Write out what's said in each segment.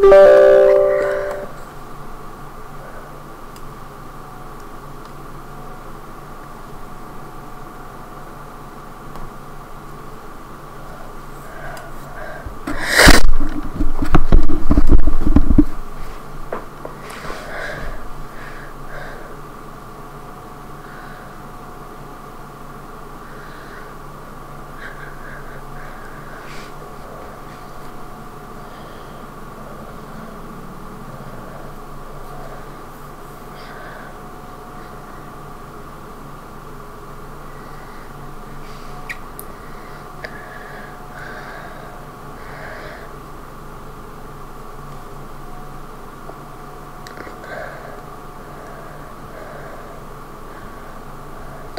Bye.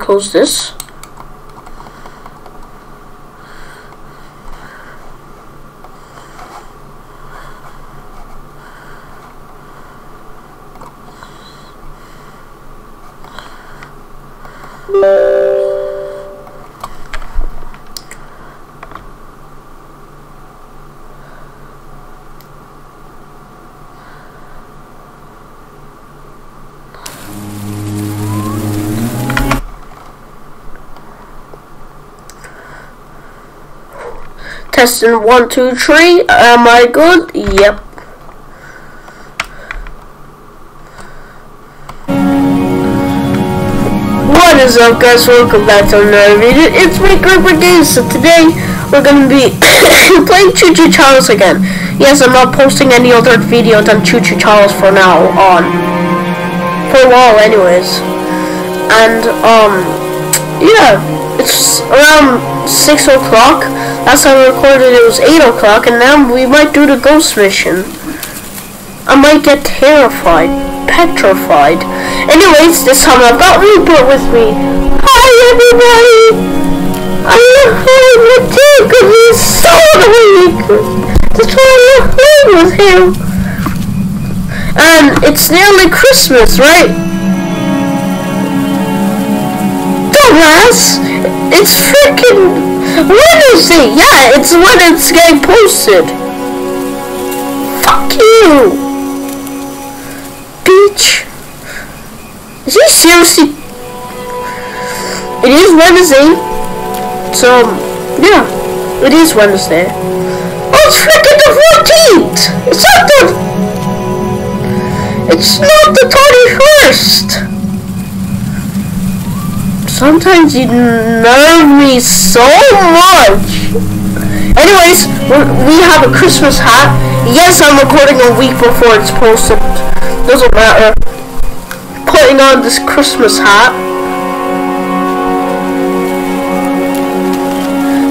Close this? Testing one, two, three. Am I good? Yep. What is up guys, welcome back to another video. It's me, Creeper Gamez, so today we're gonna be playing Choo Choo Charles again. Yes, I'm not posting any other videos than Choo Choo Charles for now on. For a while anyways. And, um, yeah, it's around 6 o'clock. Last time I recorded it was 8 o'clock, and now we might do the ghost mission. I might get terrified, petrified. Anyways, this time I've got Rupert with me. Hi everybody! I'm afraid with too because he's so weak. That's why I'm afraid with him. And it's nearly Christmas, right? Dumbass! It's freaking Wednesday! Yeah, it's when it's getting posted. Fuck you! Bitch. Is he seriously? It is Wednesday. So, yeah. It is Wednesday. Oh, it's freaking the 14th! It's not the... It's not the 31st! Sometimes you nerve me so much. Anyways, we have a Christmas hat. Yes, I'm recording a week before it's posted. Doesn't matter. Putting on this Christmas hat.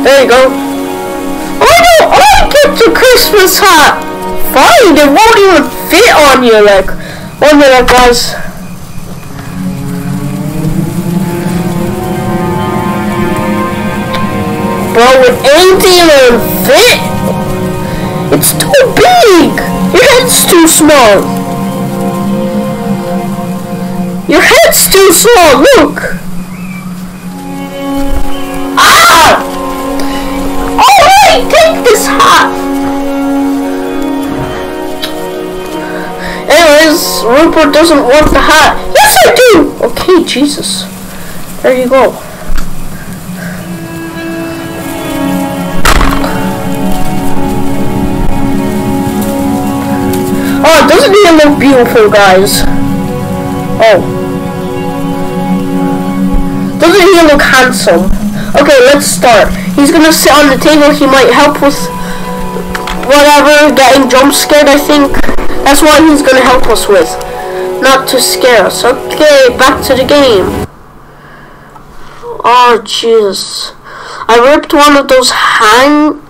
There you go. Oh no, I get the Christmas hat. Fine, it won't even fit on you. Like, one minute, guys. Bro, it ain't even fit. It's too big. Your head's too small. Your head's too small, look. Ah! Alright, take this hat. Anyways, Rupert doesn't want the hat. Yes, I do. Okay, Jesus. There you go. Doesn't he look beautiful, guys? Oh. Doesn't he look handsome? Okay, let's start. He's gonna sit on the table. He might help with whatever, getting jump scared, I think. That's what he's gonna help us with. Not to scare us. Okay, back to the game. Oh, Jesus. I ripped one of those hand,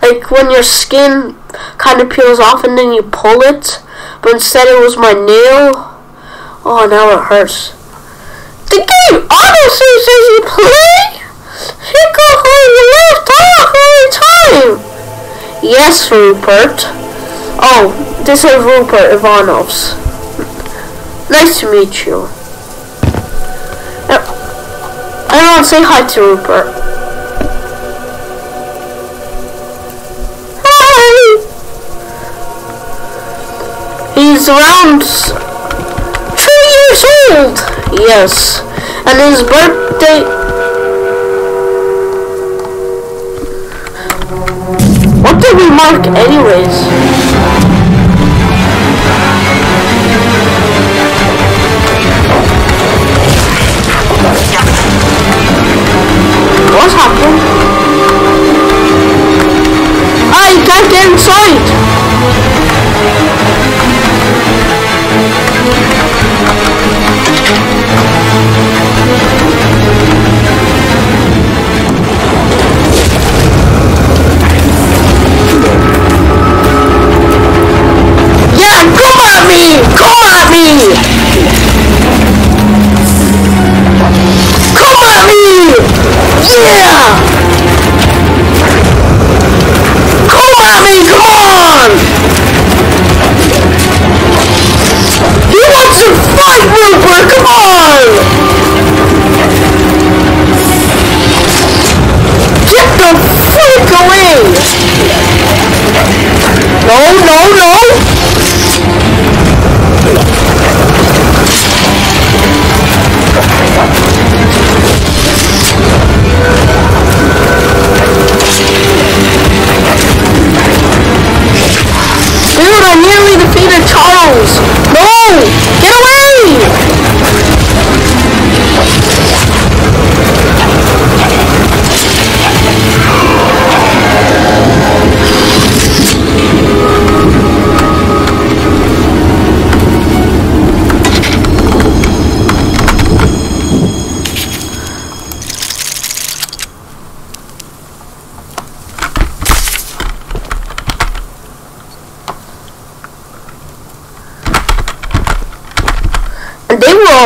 like when your skin kind of peels off and then you pull it, but instead it was my nail. Oh, now it hurts. The game honestly says you play. You go home you left off every time. Yes, Rupert. Oh, this is Rupert Ivanovs. Nice to meet you. Uh, I want to say hi to Rupert. He's around two years old. Yes. And his birthday... What did we mark anyways? What's happening? Ah, you can't get inside!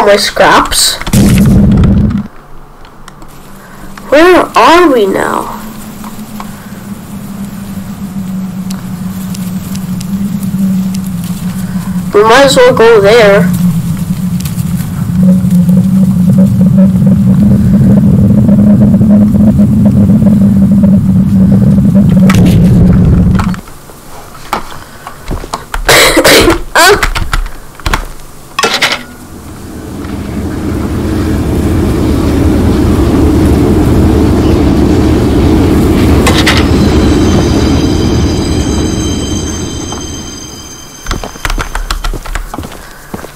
My scraps. Where are we now? We might as well go there. Ah!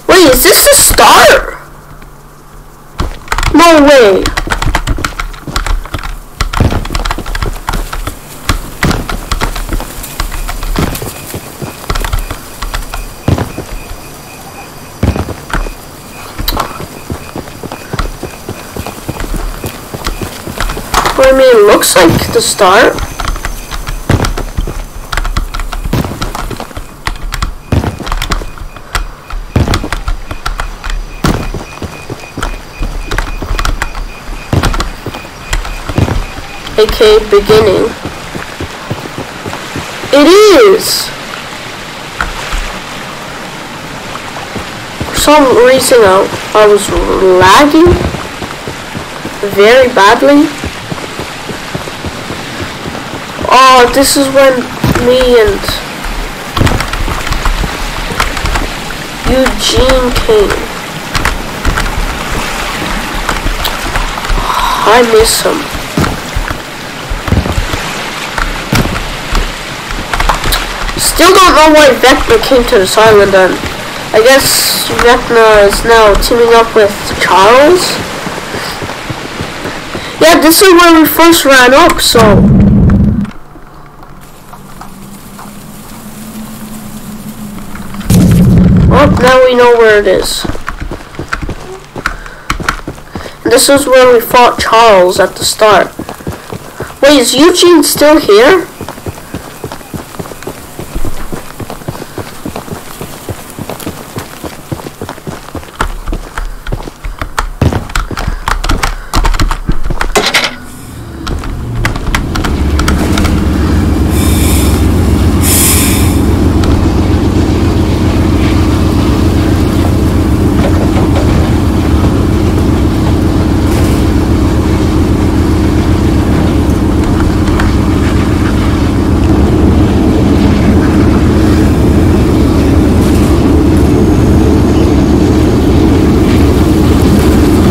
Wait, is this the start? No way. What I mean, it looks like the start. aka beginning. It is! For some reason I, I was lagging very badly. Oh, this is when me and Eugene came. I miss him. Still don't know why Vecna came to this island and I guess Vecna is now teaming up with Charles. Yeah, this is where we first ran up, so Oh, now we know where it is. This is where we fought Charles at the start. Wait, is Eugene still here?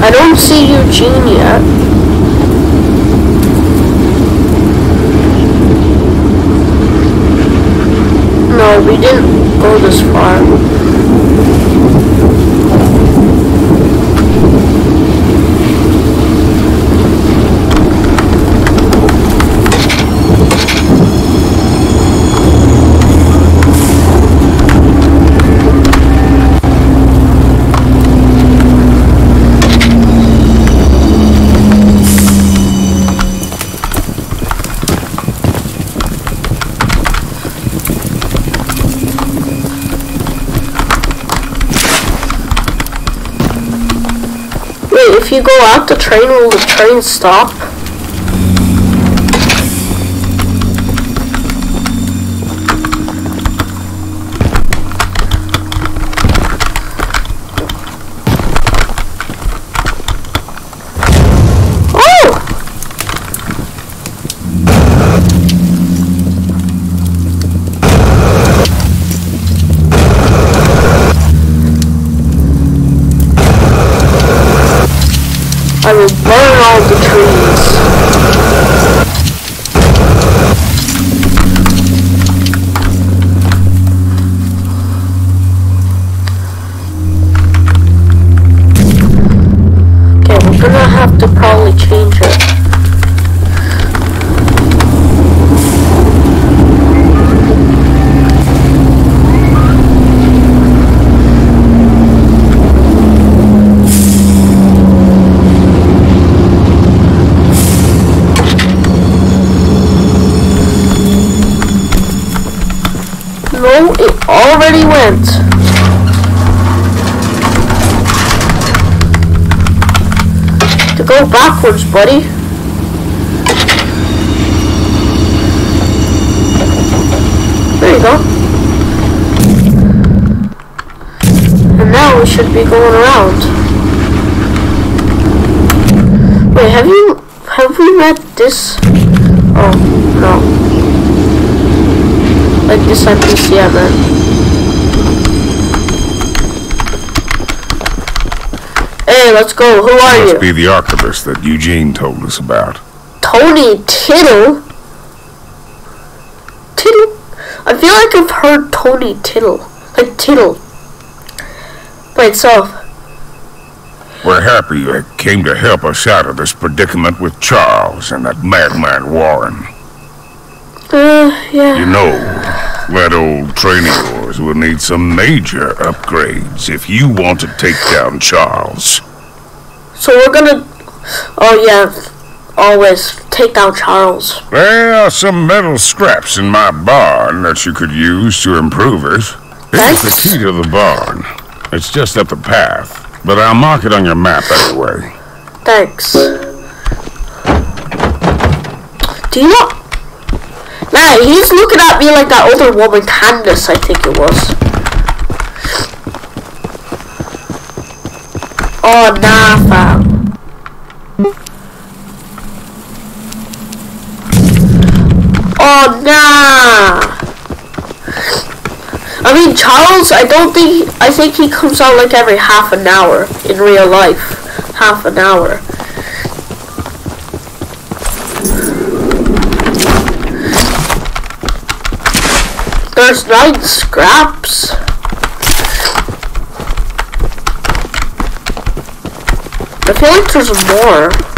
I don't see Eugene yet. No, we didn't go this far. Wait, if you go out the train, will the train stop? Go. And now we should be going around. Wait, have you have we met this? Oh no. Like this NPC I met. Hey, let's go. Who are you? Must be the archivist that Eugene told us about. Tony? Tittle? I feel like I've heard Tony Tittle. Like Tittle. By itself. We're happy you came to help us out of this predicament with Charles and that madman Warren. Uh, yeah. You know, that old train of yours will need some major upgrades if you want to take down Charles. So we're gonna. Oh, yeah. Always take out Charles. There are some metal scraps in my barn that you could use to improve it. Here's the key to the barn. It's just up the path, but I'll mark it on your map anyway. Thanks. Do you know? Nah, he's looking at me like that other woman, Candace, I think it was. Oh, nah, fam. Nah. I mean, Charles, I don't think, I think he comes out like every half an hour in real life. Half an hour. There's nine scraps. I feel like there's more.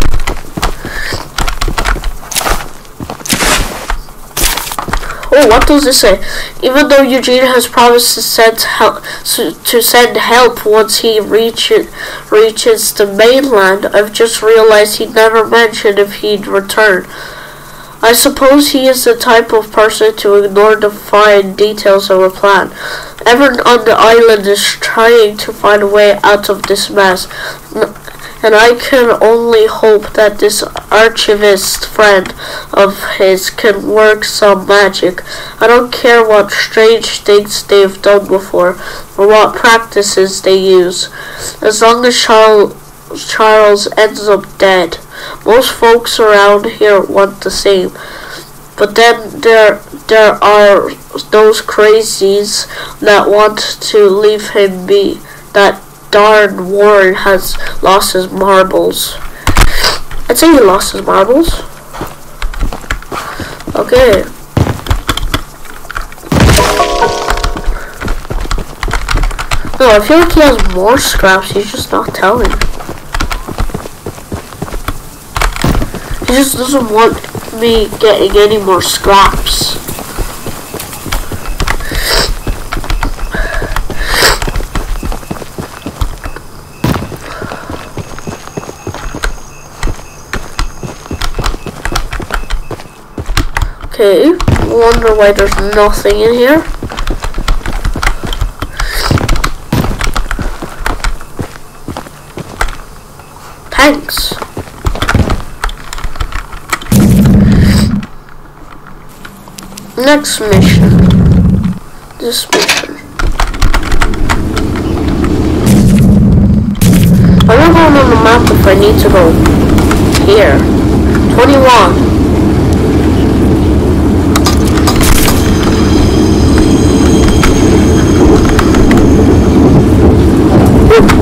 Oh, what does it say? Even though Eugene has promised to send help, to send help once he reaches reaches the mainland, I've just realized he never mentioned if he'd return. I suppose he is the type of person to ignore the fine details of a plan. Everyone on the island is trying to find a way out of this mess, and I can only hope that this archivist friend of his can work some magic. I don't care what strange things they've done before, or what practices they use, as long as Charles Charles ends up dead. Most folks around here want the same. But then there there are those crazies that want to leave him be. That darn Warren has lost his marbles. I'd say he lost his marbles. Okay. No, I feel like he has more scraps, he's just not telling. He just doesn't want me getting any more scraps. Wonder why there's nothing in here. Thanks. Next mission. This mission. I don't know on the map if I need to go here. 21.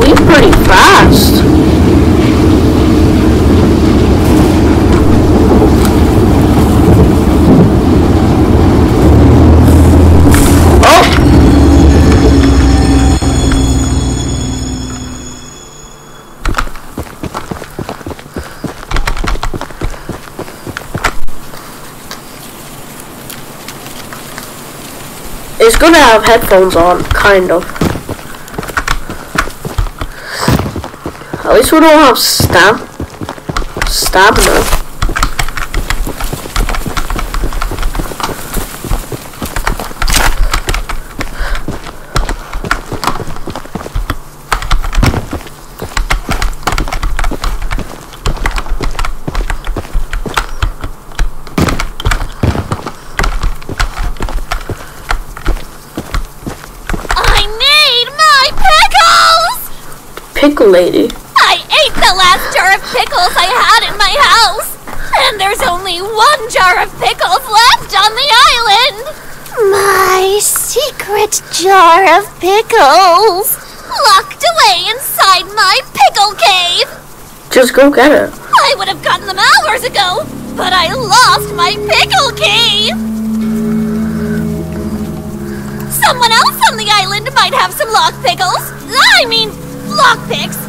We pretty fast. It's to have headphones on, kind of. At least we don't have stam stamina. I made my pickles! Pickle lady. I ate the last jar of pickles I had in my house! And there's only one jar of pickles left on the island! My secret jar of pickles! Locked away inside my pickle cave! Just go get it. I would have gotten them hours ago, but I lost my pickle cave! Someone else on the island might have some lock pickles. I mean, lock picks.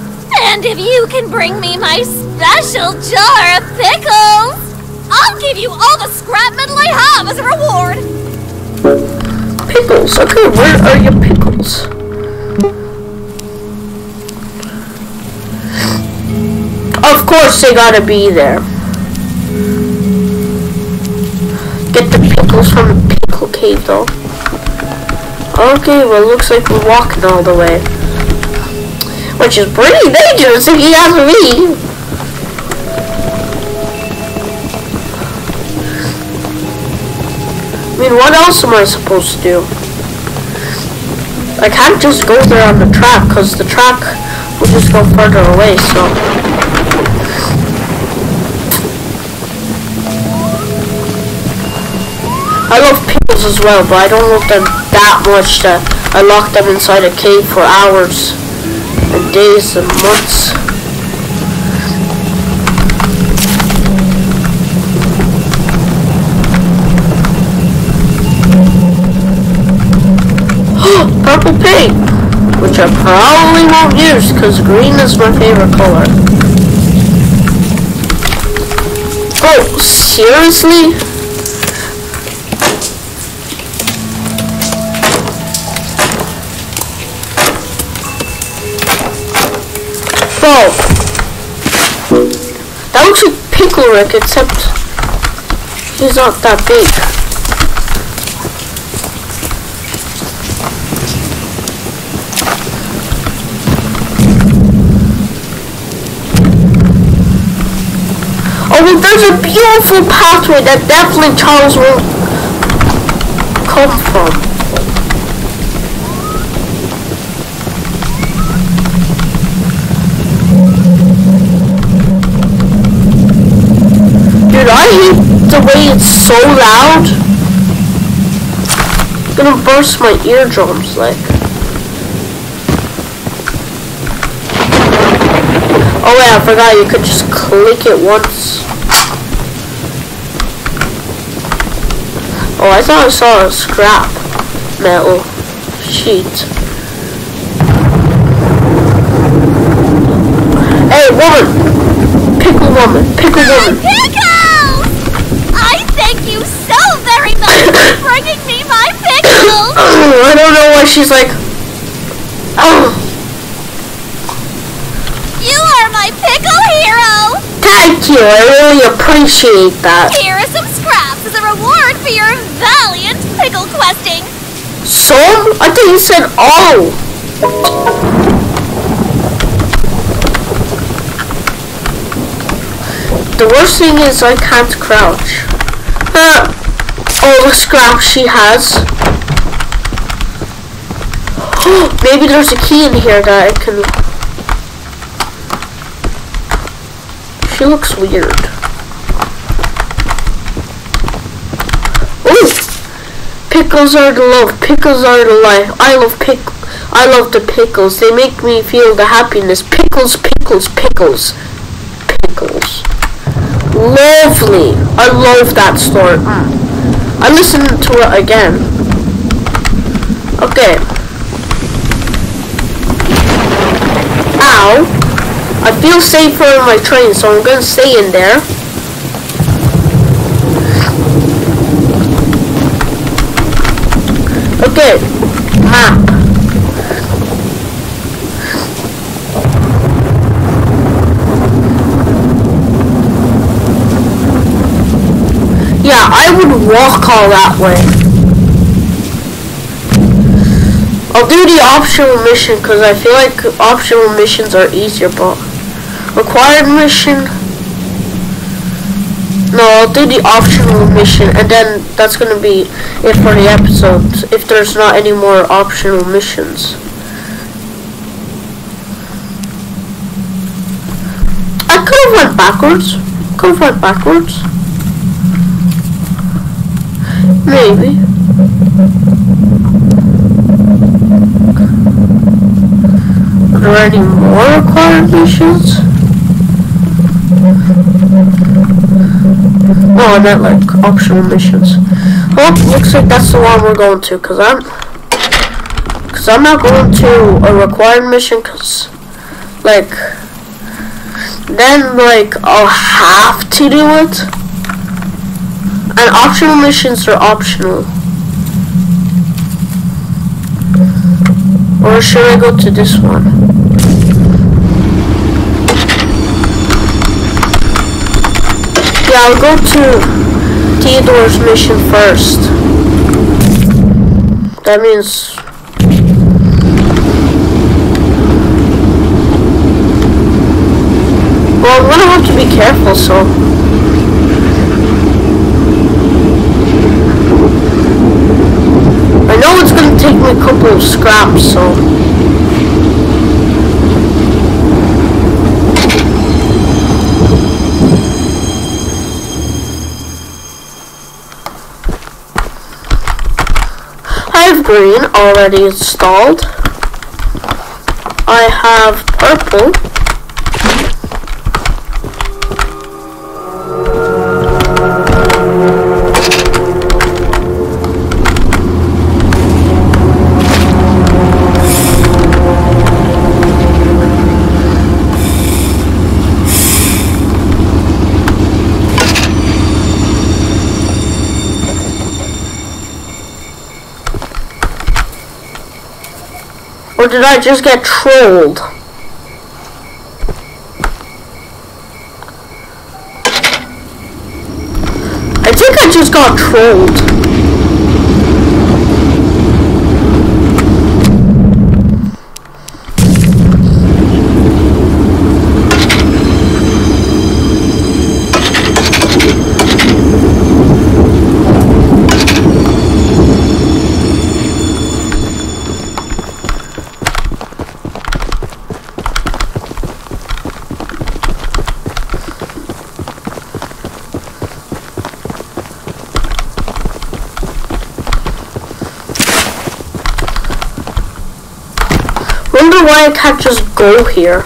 And if you can bring me my special jar of pickles, I'll give you all the scrap metal I have as a reward. Pickles. Okay, where are your pickles? Of course they gotta be there. Get the pickles from the pickle cave though. Okay, well looks like we're walking all the way. Which is pretty dangerous if you ask me. I mean, what else am I supposed to do? I can't just go there on the track, because the track will just go further away, so... I love pickles as well, but I don't love them that much that I lock them inside a cave for hours days and months. Oh, purple paint, which I probably won't use because green is my favorite color. Oh, seriously? Bro, that looks like Pickle Rick, except He's not that big. Oh, well, there's a beautiful pathway that definitely Charles will come from. Hate the way it's so loud. It's gonna burst my eardrums, like. Oh yeah, I forgot you could just click it once. Oh, I thought I saw a scrap metal sheet. Hey, woman! Pickle woman, pickle woman. I don't know why she's like, oh, You are my pickle hero! thank you, I really appreciate that. Here are some scraps as a reward for your valiant pickle questing. Some? I thought you said all. The worst thing is I can't crouch. Uh, all the scraps she has. Maybe there's a key in here that I can... She looks weird. Ooh! Pickles are the love. Pickles are the life. I love pick. I love the pickles. They make me feel the happiness. Pickles, pickles, pickles, pickles. Lovely. I love that story. I listened to it again. Okay. Ow. I feel safer in my train, so I'm gonna stay in there. Okay. Map. Yeah, I would walk all that way. I'll do the optional mission because I feel like optional missions are easier, but required mission. No, I'll do the optional mission, and then that's gonna be it for the episode. If there's not any more optional missions. I could have went backwards. Could have went backwards. Maybe. Any more required missions? Oh, I meant like optional missions. Well, looks like that's the one we're going to, cause I'm, cause I'm not going to a required mission, cause, like, then like I'll have to do it. And optional missions are optional. Or should I go to this one? Yeah, I'll go to Theodore's mission first. That means... Well, I'm gonna have to be careful, so... I know it's gonna take me a couple of scraps, so... I have green already installed. I have purple. Did I just get trolled? I think I just got trolled. Wonder why I can't just go here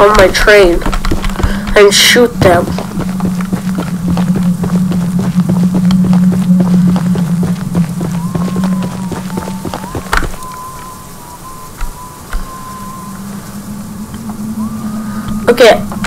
on my train and shoot them. Okay.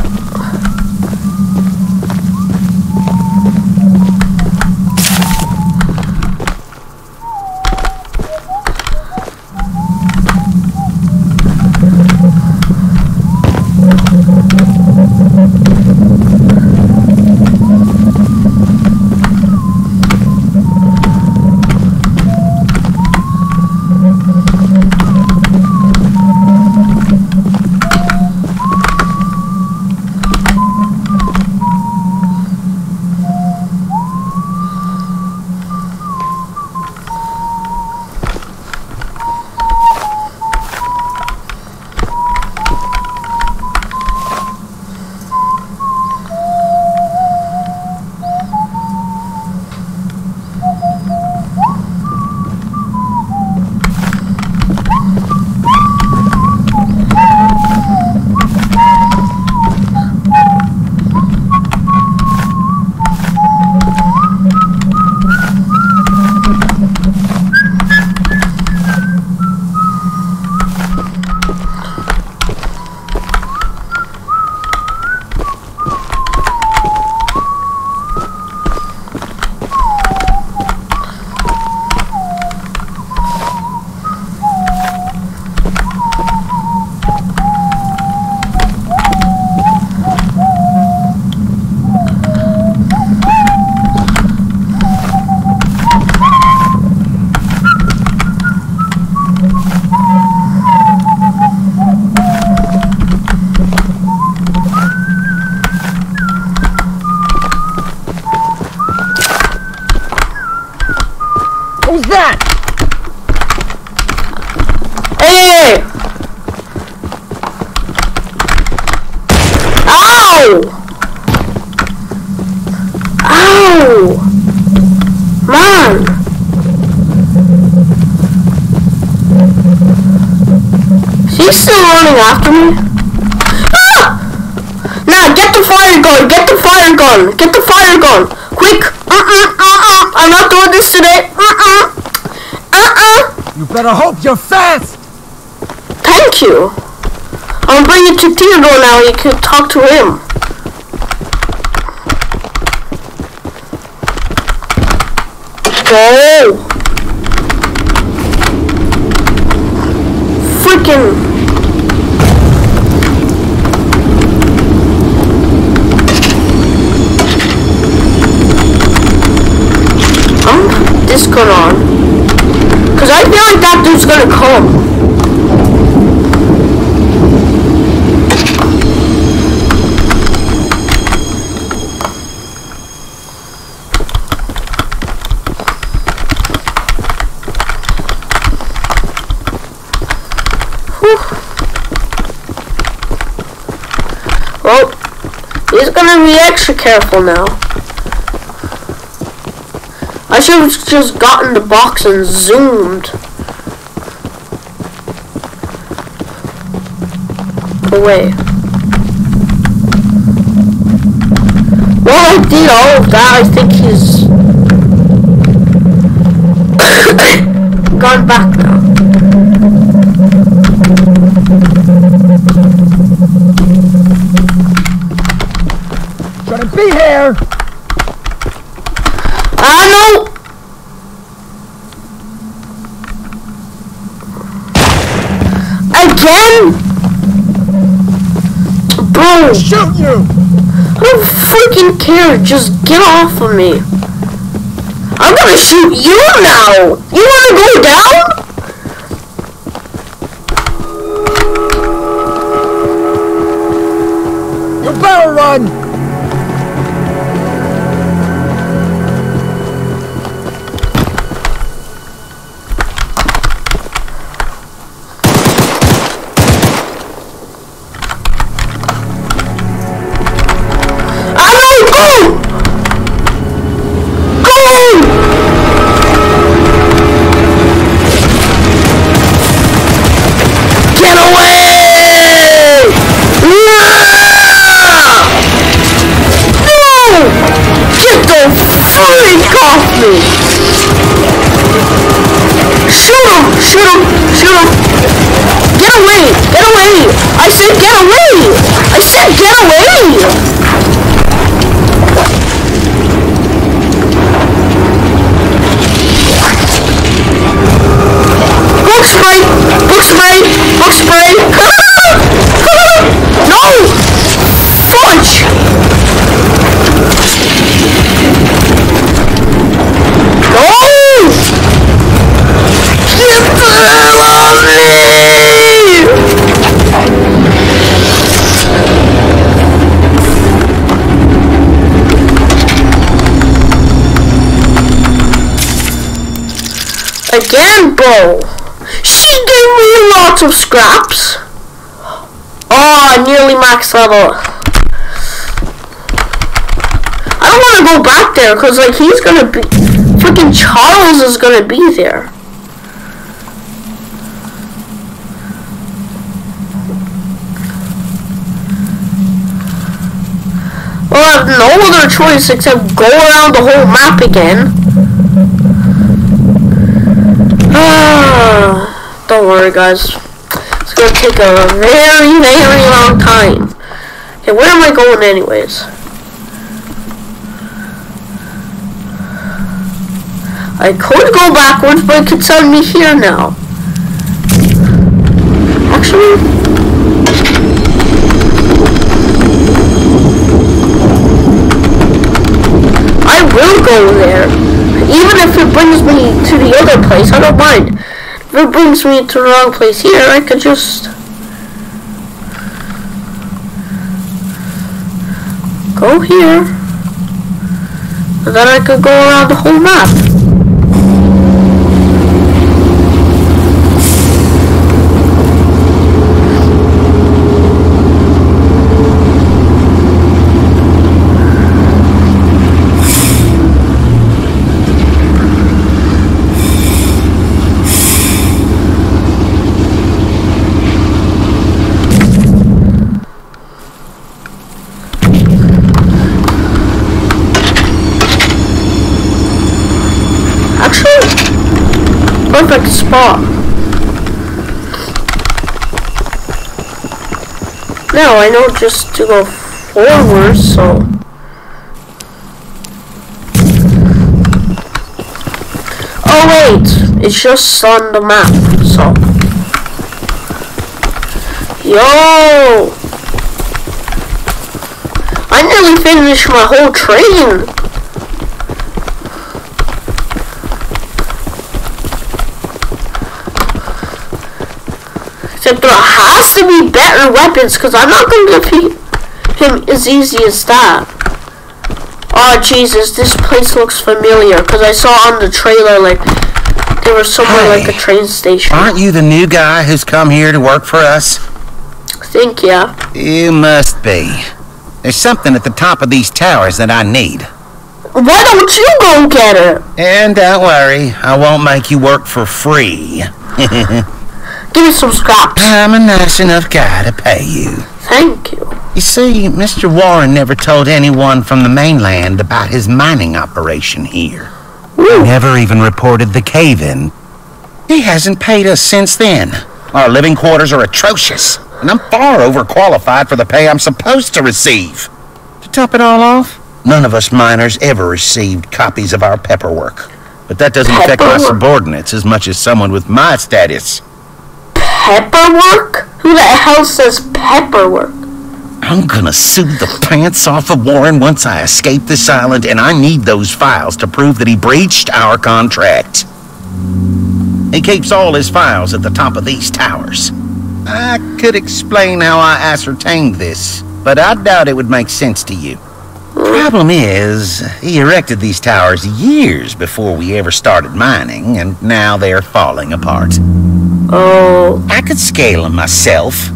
You can talk to him. Go. Freaking. I'm put this on. Cause I feel like that dude's gonna come. Whew. Well, gonna be extra careful now. I should have just gotten the box and zoomed. Away. Well, I did all of that. I think he's gone back now. Be here! I know. Again, bro. Shoot you! I don't freaking care. Just get off of me. I'm gonna shoot you now. You wanna go down? She gave me lots of scraps. Oh, nearly max level. I don't want to go back there because like he's gonna be, freaking Charles is gonna be there. Well, I have no other choice except go around the whole map again. Ah, don't worry, guys. It's gonna take a very, very long time. Okay, where am I going, anyways? I could go backwards, but it could send me here now. Actually, I will go there. Even if it brings me to the other place, I don't mind. If it brings me to the wrong place here, I could just go here. And then I could go around the whole map. Actually, perfect spot. Now I know just to go forward, so. Oh wait, it's just on the map, so. Yo! I nearly finished my whole train. Except there has to be better weapons because I'm not going to defeat him as easy as that. Oh Jesus, this place looks familiar because I saw on the trailer like there was somewhere like a train station. Aren't you the new guy who's come here to work for us? I think yeah. You must be. There's something at the top of these towers that I need. Why don't you go get it? And don't worry, I won't make you work for free. Give me some scraps. I'm a nice enough guy to pay you. Thank you. You see, Mr. Warren never told anyone from the mainland about his mining operation here. Woo. Never even reported the cave-in. He hasn't paid us since then. Our living quarters are atrocious, and I'm far overqualified for the pay I'm supposed to receive. To top it all off, none of us miners ever received copies of our paperwork. But that doesn't affect my subordinates as much as someone with my status. Pepperwork? Who the hell says pepperwork? I'm gonna sue the pants off of Warren once I escape this island, and I need those files to prove that he breached our contract. He keeps all his files at the top of these towers. I could explain how I ascertained this, but I doubt it would make sense to you. Problem is, he erected these towers years before we ever started mining, and now they're falling apart. Oh, I could scale them myself,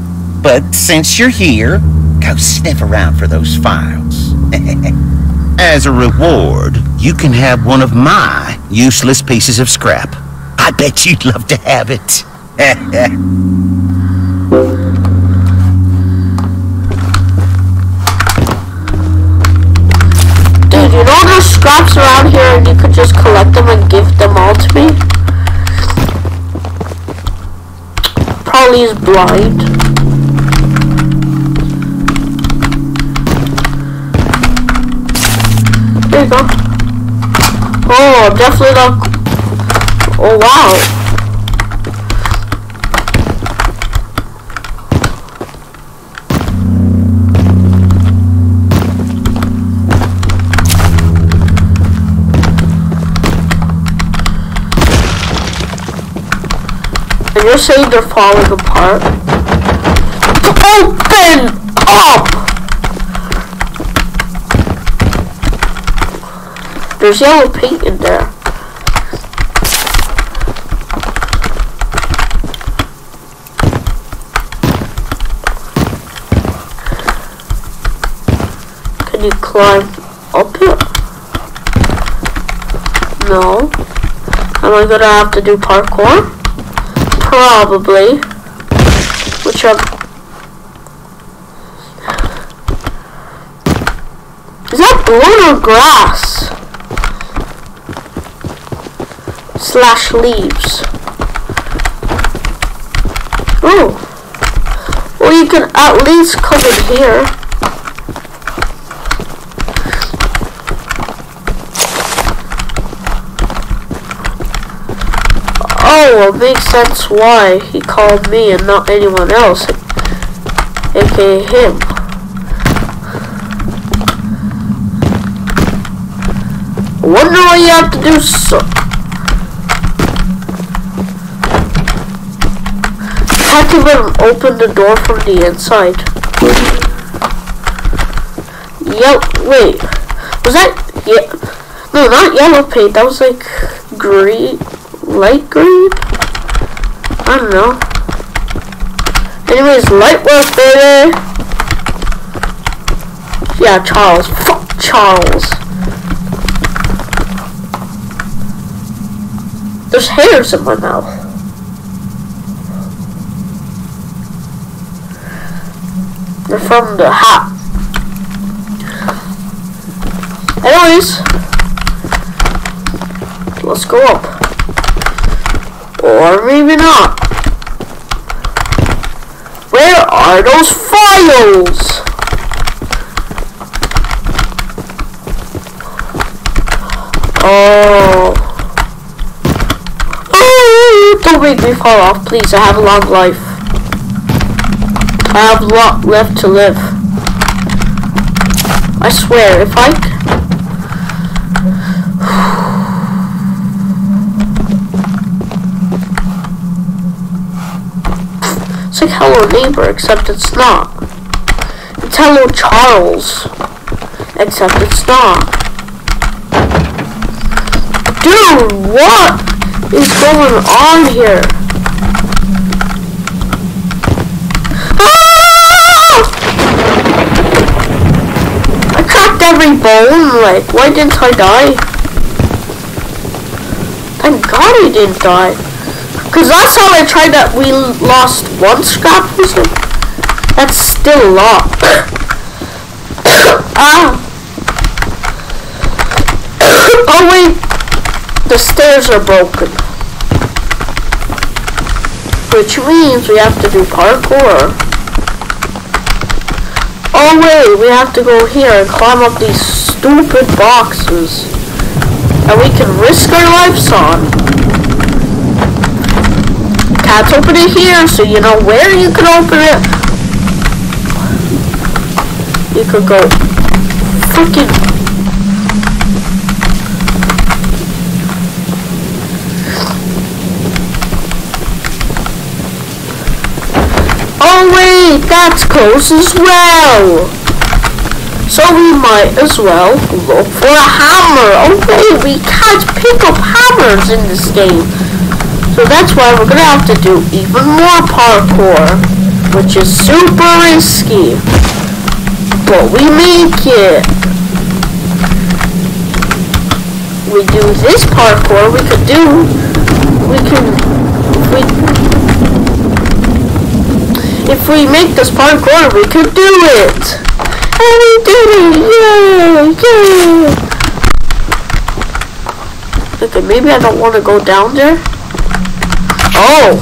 but since you're here, go sniff around for those files. As a reward, you can have one of my useless pieces of scrap. I bet you'd love to have it. dude, you know there's scraps around here and you could just collect them and give them all to me? Probably is blind. There you go. Oh, definitely not. Oh, wow. And you're saying they're falling apart? Open up! There's yellow paint in there. Can you climb up it? No. Am I gonna have to do parkour? Probably. Which I'm... Is that lawn or grass? Slash leaves. Oh. Well, you can at least come in here. Oh, it makes sense why he called me and not anyone else, aka him. Wonder why you have to do so. Had to even open the door from the inside. Yep. Wait. Was that? Yeah. No, not yellow paint. That was like green light green? I don't know. Anyways, light work, baby. Yeah, Charles. Fuck Charles. There's hairs in my mouth. They're from the hat. Anyways, let's go up. Or maybe not. Where are those files? Oh. Oh, don't make me fall off, please. I have a long life. I have a lot left to live. I swear, if I... It's like Hello Neighbor, except it's not. It's Hello Charles, except it's not. Dude, what is going on here? Ah! I cracked every bone, like, why didn't I die? Thank God I didn't die. Cause last time I tried that we lost one scrap. That's still a lot. ah. oh wait, the stairs are broken. Which means we have to do parkour. Oh wait, we have to go here and climb up these stupid boxes. And we can risk our lives on. Can't open it here, so you know where you can open it. you could go freaking Oh wait, that's close as well. So we might as well look for a hammer. Oh wait, we can't pick up hammers in this game. So that's why we're gonna have to do even more parkour, which is super risky. But we make it. We do this parkour, we could do, we can, we, if we make this parkour, we could do it. And we did it, yay, yay. Okay, maybe I don't want to go down there. Oh,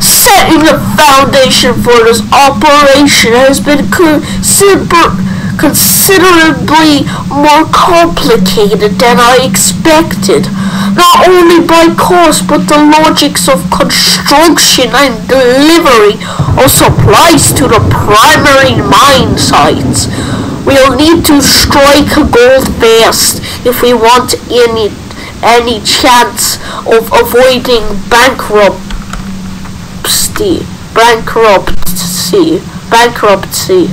setting the foundation for this operation has been consider considerably more complicated than I expected. Not only by cost, but the logics of construction and delivery of supplies to the primary mine sites. We'll need to strike gold fast if we want any any chance of avoiding bankruptcy. Bankruptcy. Bankruptcy.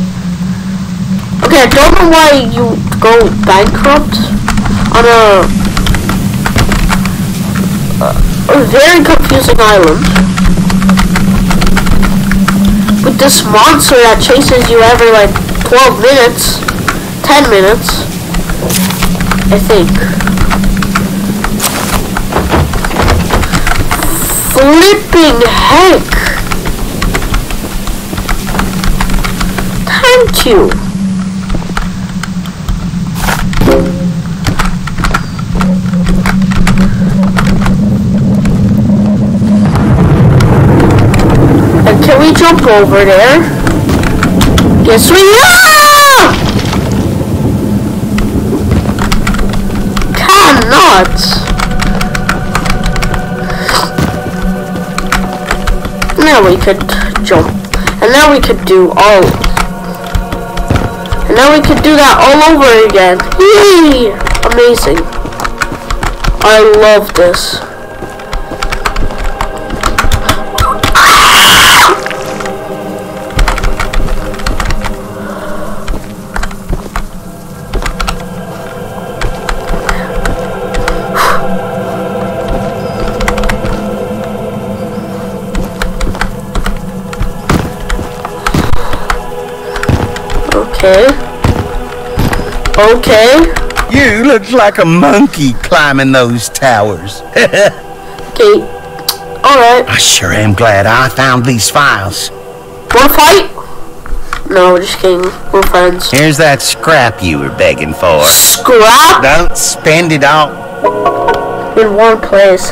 Okay, I don't know why you go bankrupt on a, a very confusing island with this monster that chases you every like 12 minutes, 10 minutes, I think. Flipping heck! Thank you. And can we jump over there? Yes, we are! Cannot. Now we could jump. And now we could do all. And now we could do that all over again. Yay! Amazing. I love this. Okay. Okay. You look like a monkey climbing those towers. Okay. Alright. I sure am glad I found these files. Wanna fight? No, just kidding. We're friends. Here's that scrap you were begging for. Scrap Don't spend it all. in one place.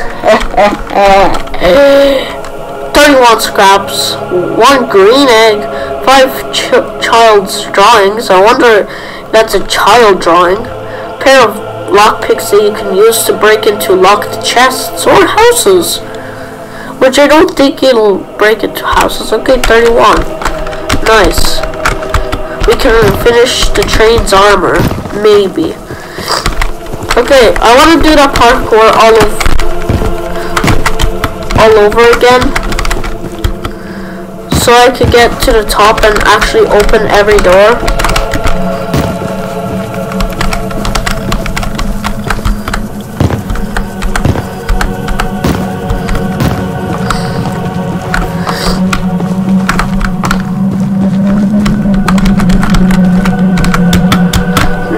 31 scraps, one green egg, five ch child's drawings. I wonder that's a child drawing. pair of lockpicks that you can use to break into locked chests or houses. Which I don't think it'll break into houses. Okay, 31. Nice. We can finish the train's armor. Maybe. Okay, I want to do that parkour all of all over again. So I could get to the top and actually open every door.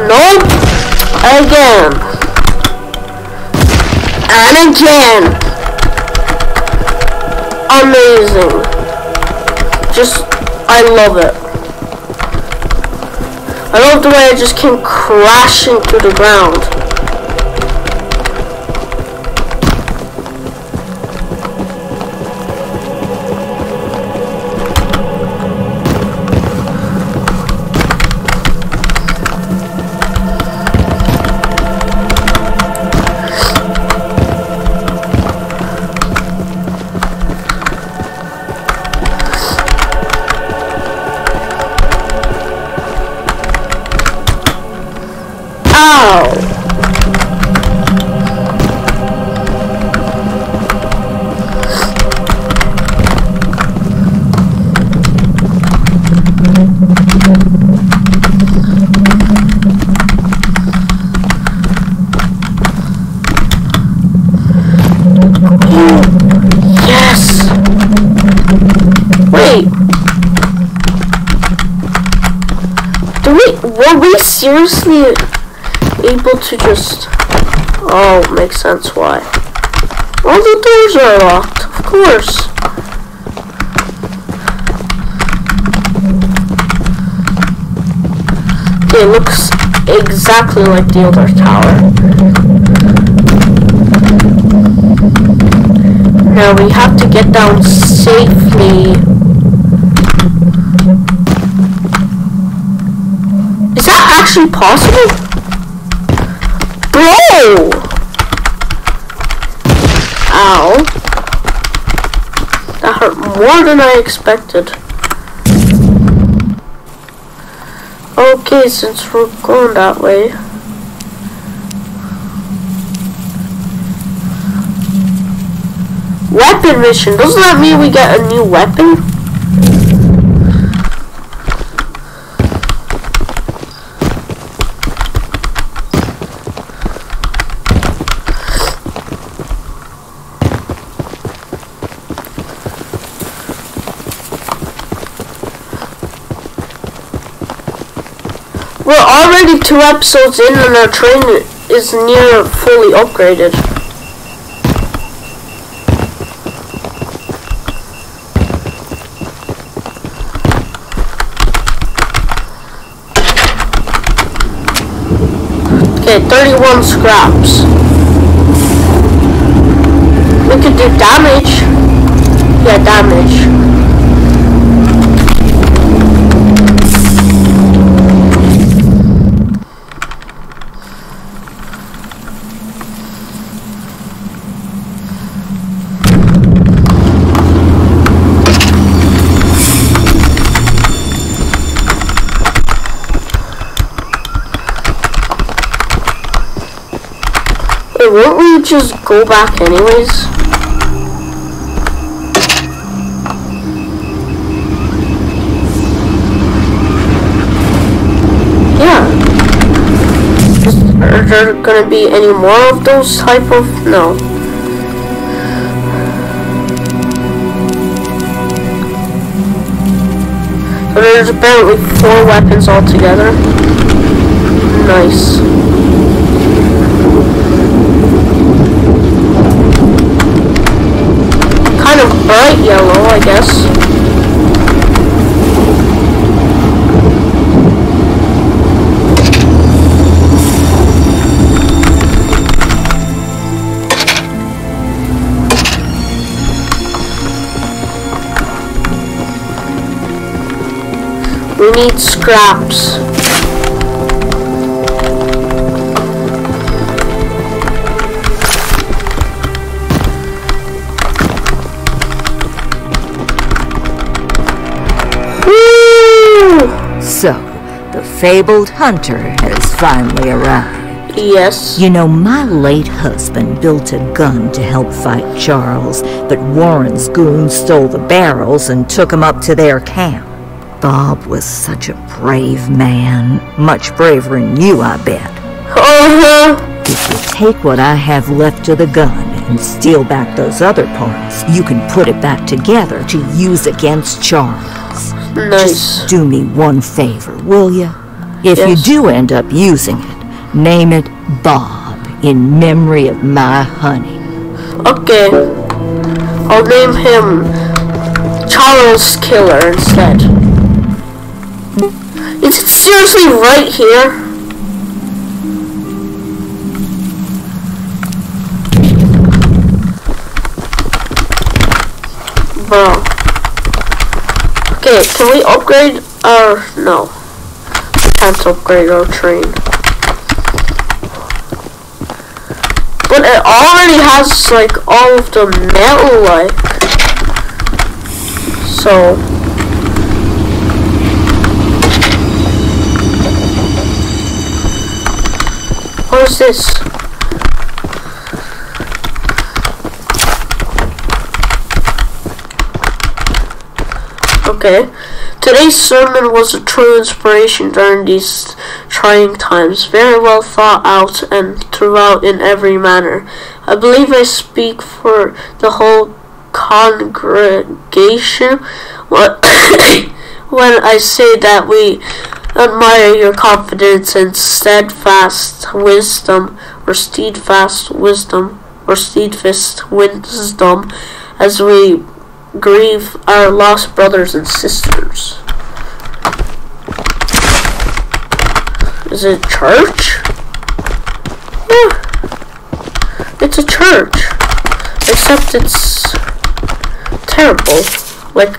Nope. Again. And again. Amazing. Just, I love it. I love the way I just came crashing to the ground. Oh yes! Wait! Do we, were we seriously able to just... Oh, makes sense why. All the doors are locked, of course. It looks exactly like the other tower. Now we have to get down safely. Is that actually possible? Bro! Ow. That hurt more than I expected. Okay, since we're going that way. Weapon mission. Doesn't that mean we get a new weapon? We're already two episodes in and our train is near fully upgraded. Okay, 31 scraps. We could do damage. Yeah, damage. Just go back anyways? Are there gonna be any more of those type of no? So there's apparently four weapons altogether. Nice. kind of bright yellow, I guess. We need scraps. Fabled hunter has finally arrived. Yes. You know, my late husband built a gun to help fight Charles, but Warren's goons stole the barrels and took took 'em up to their camp. Bob was such a brave man. Much braver than you, I bet. Uh-huh. If you take what I have left of the gun and steal back those other parts, you can put it back together to use against Charles. Nice. Just do me one favor, will you? If you do end up using it, name it Bob in memory of my honey. Okay. I'll name him Charles Killer instead. Is it seriously right here? Bro. Okay, can we upgrade our... No. Can't upgrade our train. But it already has like all of the metal like so what is this? Okay. Today's sermon was a true inspiration during these trying times, very well thought out and throughout in every manner. I believe I speak for the whole congregation when I say that we admire your confidence and steadfast wisdom, or steadfast wisdom, or steadfast wisdom, as we grieve our lost brothers and sisters. Is it church? Yeah. It's a church. Except it's terrible. Like,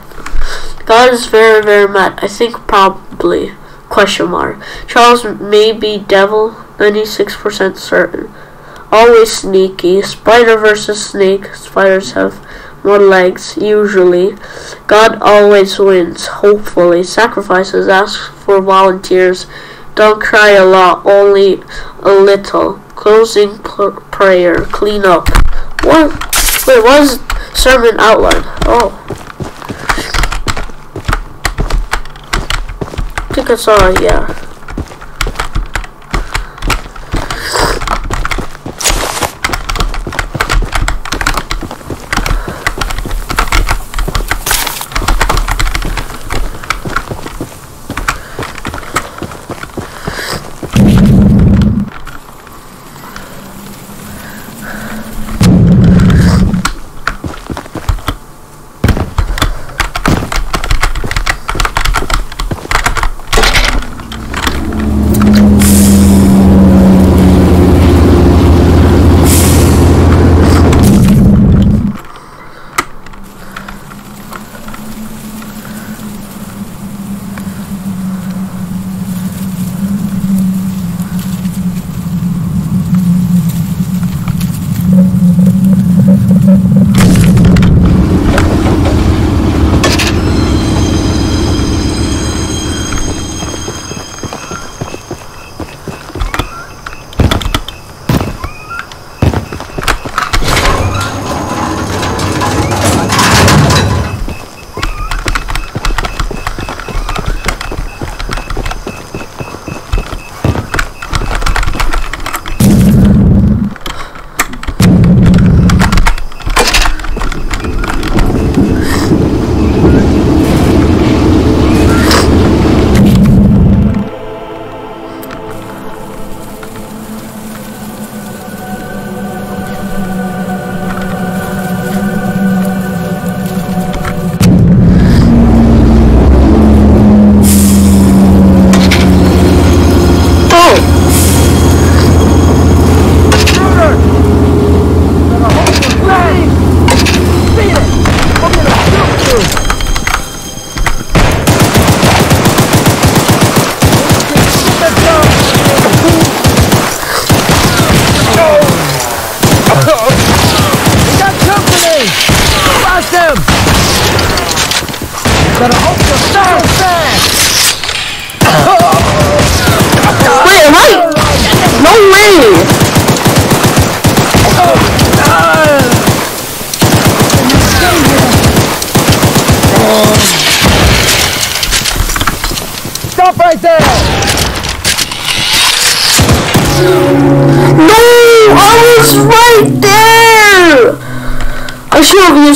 God is very, very mad. I think probably. Question mark. Charles may be devil, 96% certain. Always sneaky. Spider versus snake. Spiders have more legs, usually. God always wins, hopefully. Sacrifices, ask for volunteers. Don't cry a lot, only a little. Closing prayer. Clean up. What? Wait, what is sermon outline? Oh. I think I saw yeah.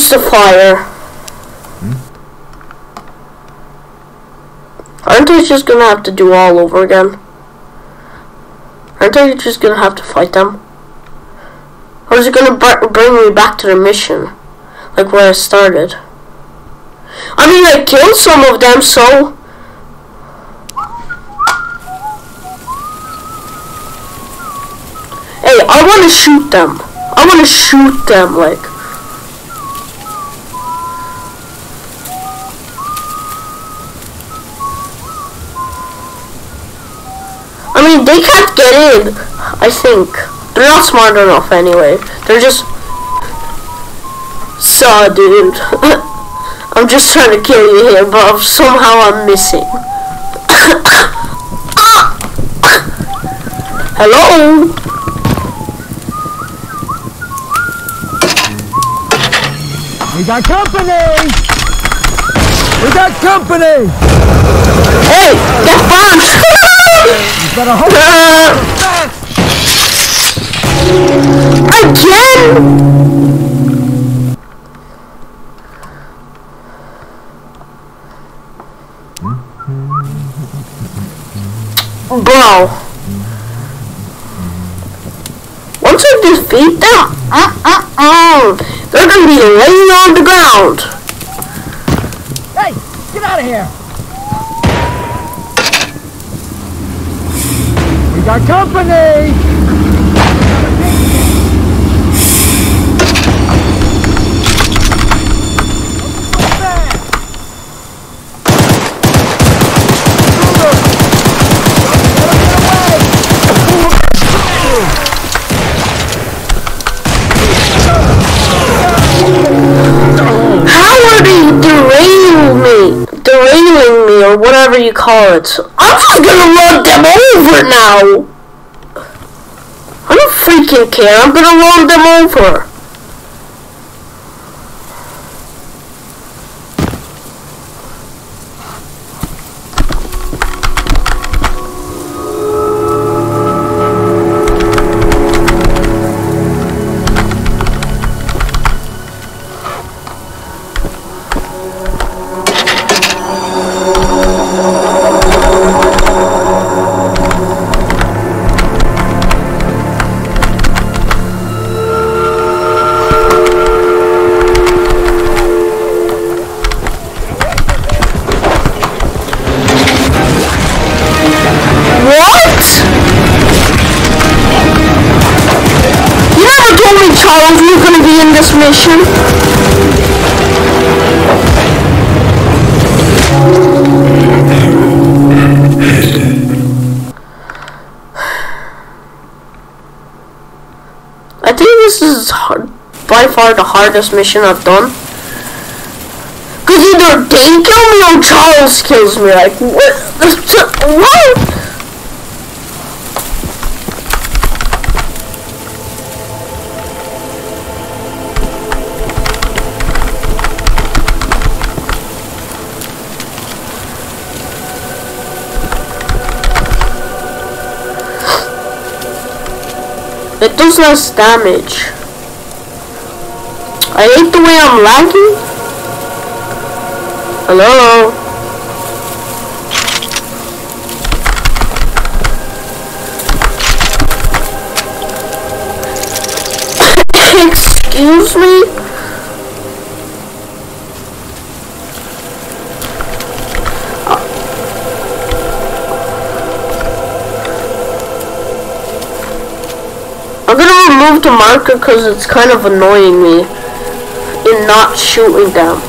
The fire. Hmm? Aren't they just gonna have to do all over again? Aren't they just gonna have to fight them? Or is it gonna br bring me back to the mission? Like where I started? I mean, I killed some of them, so... Hey, I wanna shoot them. I wanna shoot them, like... they can't get in, I think. They're not smart enough anyway. They're just... Saw, dude. I'm just trying to kill you here, but somehow I'm missing. Hello? We got company! We got company! Hey, get bombs! You better hold Again? Bro. Once I defeat them, uh, uh, uh, they're gonna be laying on the ground. Hey, get out of here! Got company! How are they derailing me? Derailing me, or whatever you call it. I'm just gonna run them over now! I don't freaking care, I'm gonna run them over. Hardest mission I've done. Cause either they kill me or Charles kills me. Like what? What? It does less damage. I hate the way I'm lagging. Hello? Excuse me? I'm gonna remove the marker because it's kind of annoying me not shooting them.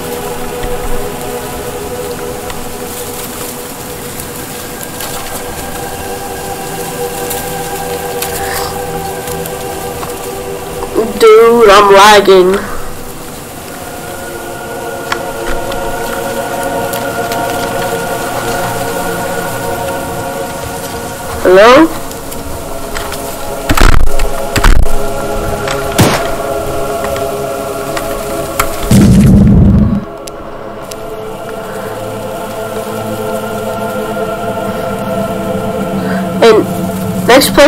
Dude, I'm lagging. Hello?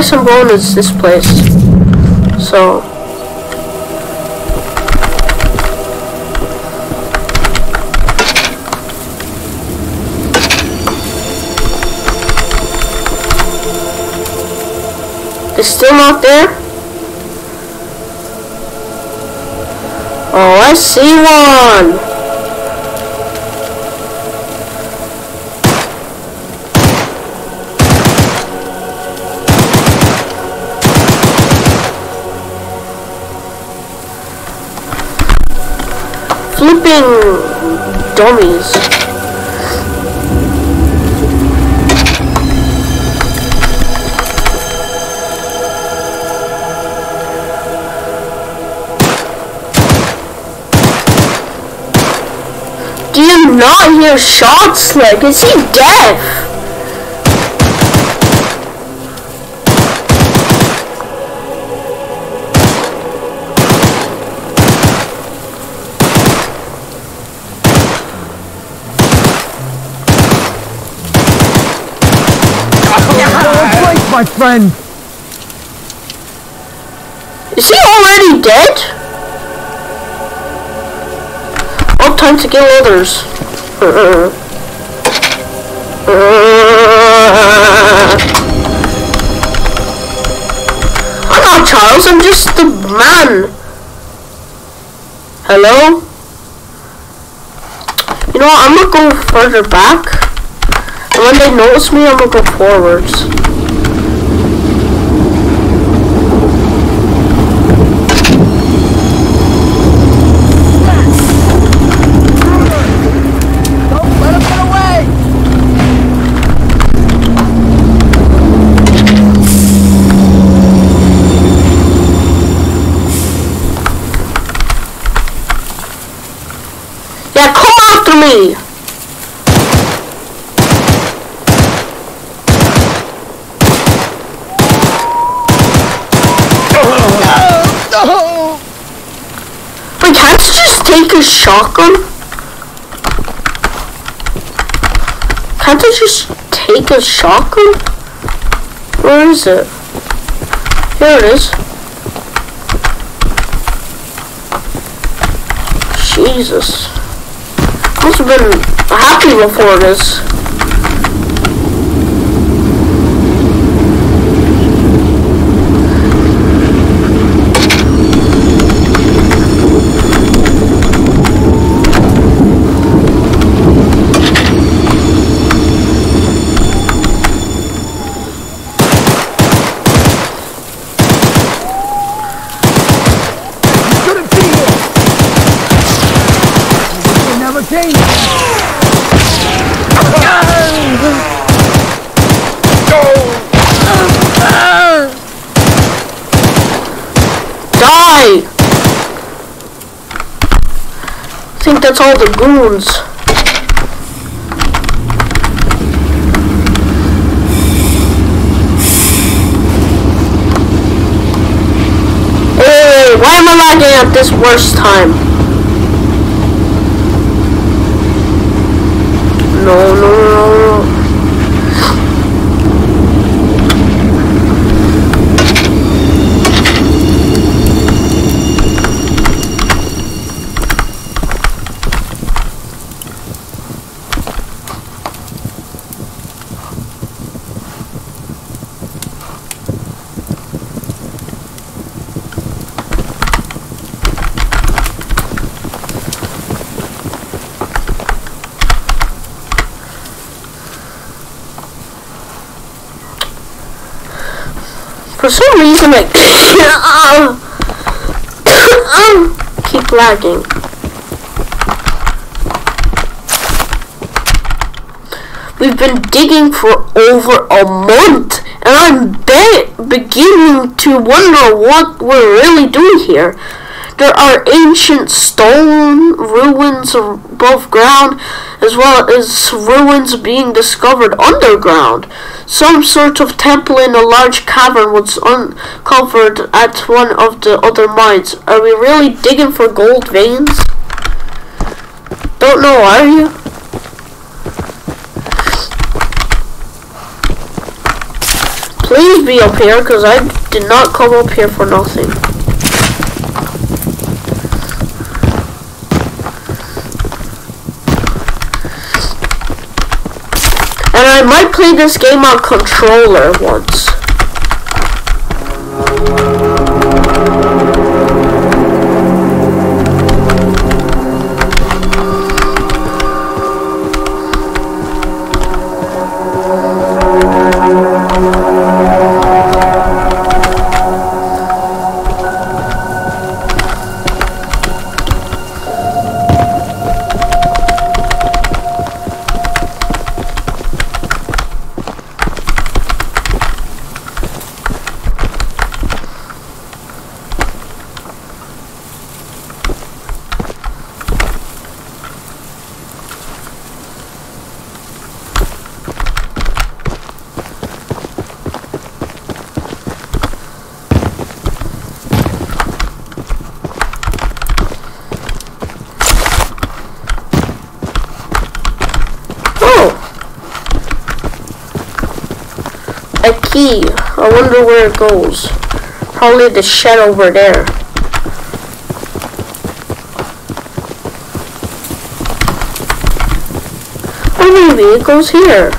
Place I'm going is this place. So It's still not there? Oh, I see one! Flipping dummies. Do you not hear shots? Like, is he deaf? My friend! Is he already dead? Oh, time to kill others. I'm not Charles. I'm just the man. Hello? You know what? I'm gonna go further back. And when they notice me, I'm gonna go forwards. Me! Wait, can't you just take a shotgun? Can't I just take a shotgun? Where is it? Here it is. Jesus. Must have been happy before this. Couldn't be here! You never came! Die! I think that's all the goons. Hey, why am I lagging at this worst time? No, no, no, no. For some reason, I keep lagging. We've been digging for over a month, and I'm be- beginning to wonder what we're really doing here. There are ancient stone ruins above ground, as well as ruins being discovered underground. Some sort of temple in a large cavern was uncovered at one of the other mines. Are we really digging for gold veins? Don't know, are you? Please be up here, because I did not come up here for nothing. I might play this game on controller once. key. I wonder where it goes. Probably the shed over there. Or maybe it goes here.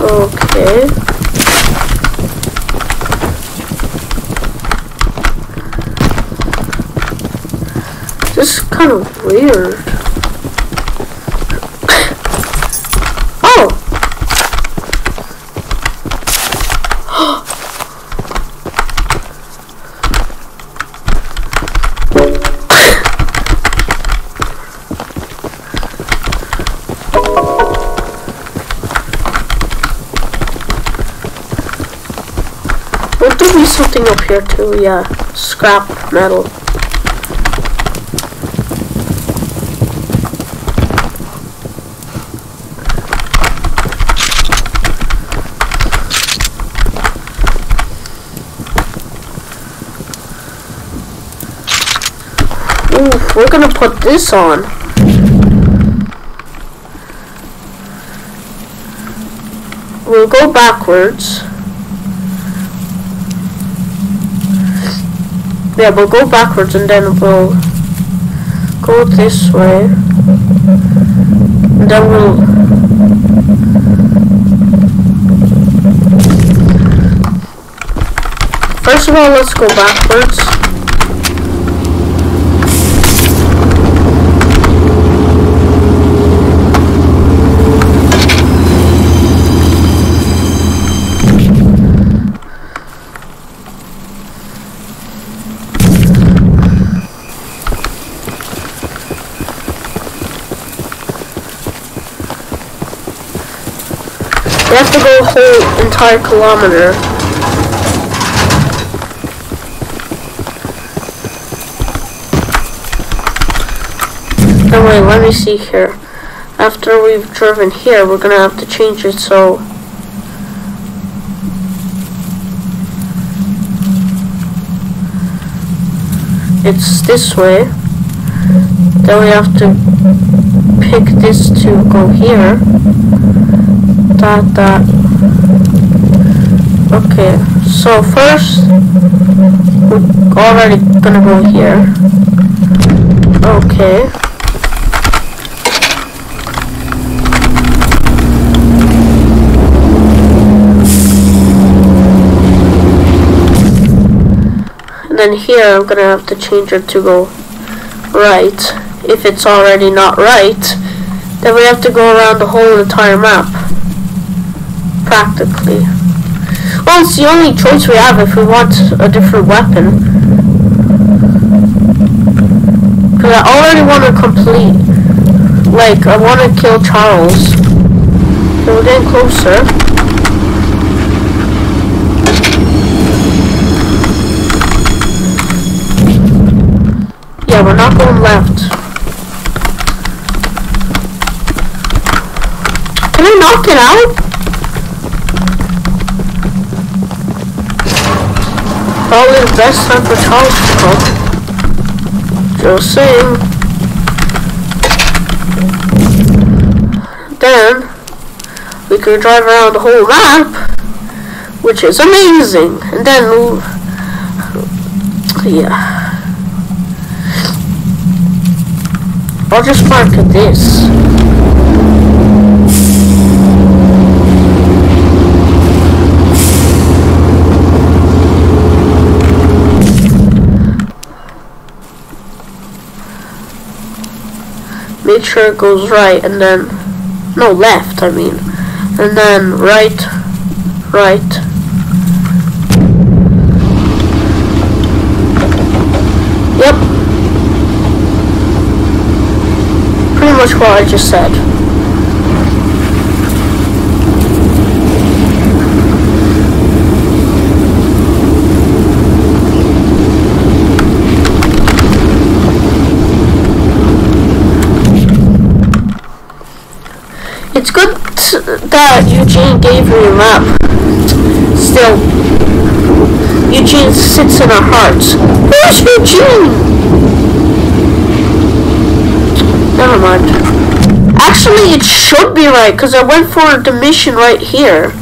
Okay. Kind of weird. oh! Would there be something up here too? Yeah, scrap metal. We're gonna put this on. We'll go backwards. Yeah, we'll go backwards and then we'll go this way. And then we'll First of all, let's go backwards. We have to go a whole entire kilometer. Wait, let me see here. After we've driven here, we're gonna have to change it so it's this way. Then we have to pick this to go here. That, that. Okay, so first, we're already gonna go here. Okay. And then here I'm gonna have to change it to go right. If it's already not right, then we have to go around the whole entire map. Practically. Well, it's the only choice we have if we want a different weapon. Because I already want to complete. Like, I want to kill Charles. So we're getting closer. Yeah, we're not going left. For Charles to come. Just saying. Then, we can drive around the whole map, which is amazing. And then, yeah. I'll just mark this. Make sure it goes right and then, no left I mean, and then right, right. Yep, pretty much what I just said. It's good that Eugene gave me a map. Still, Eugene sits in our hearts. Where's Eugene? Never mind. Actually, it should be right, because I went for the mission right here.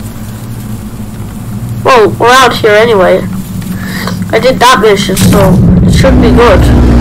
Well, we're out here anyway. I did that mission, so it should be good.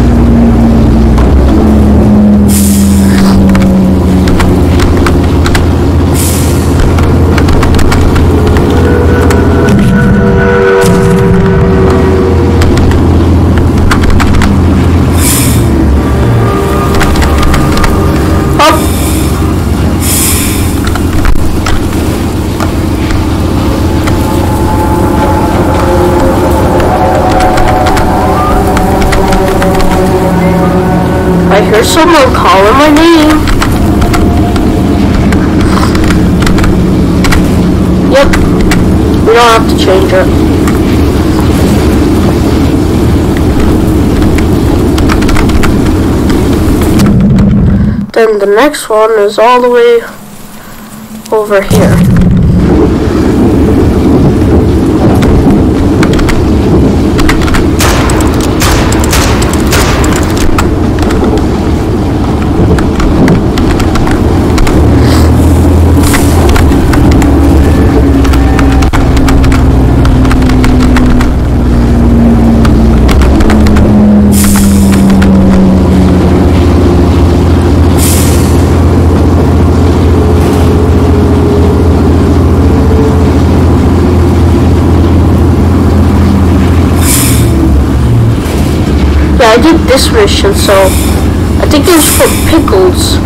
Have to change it. Then the next one is all the way over here. Yeah, I did this mission, so I think it was for Pickles.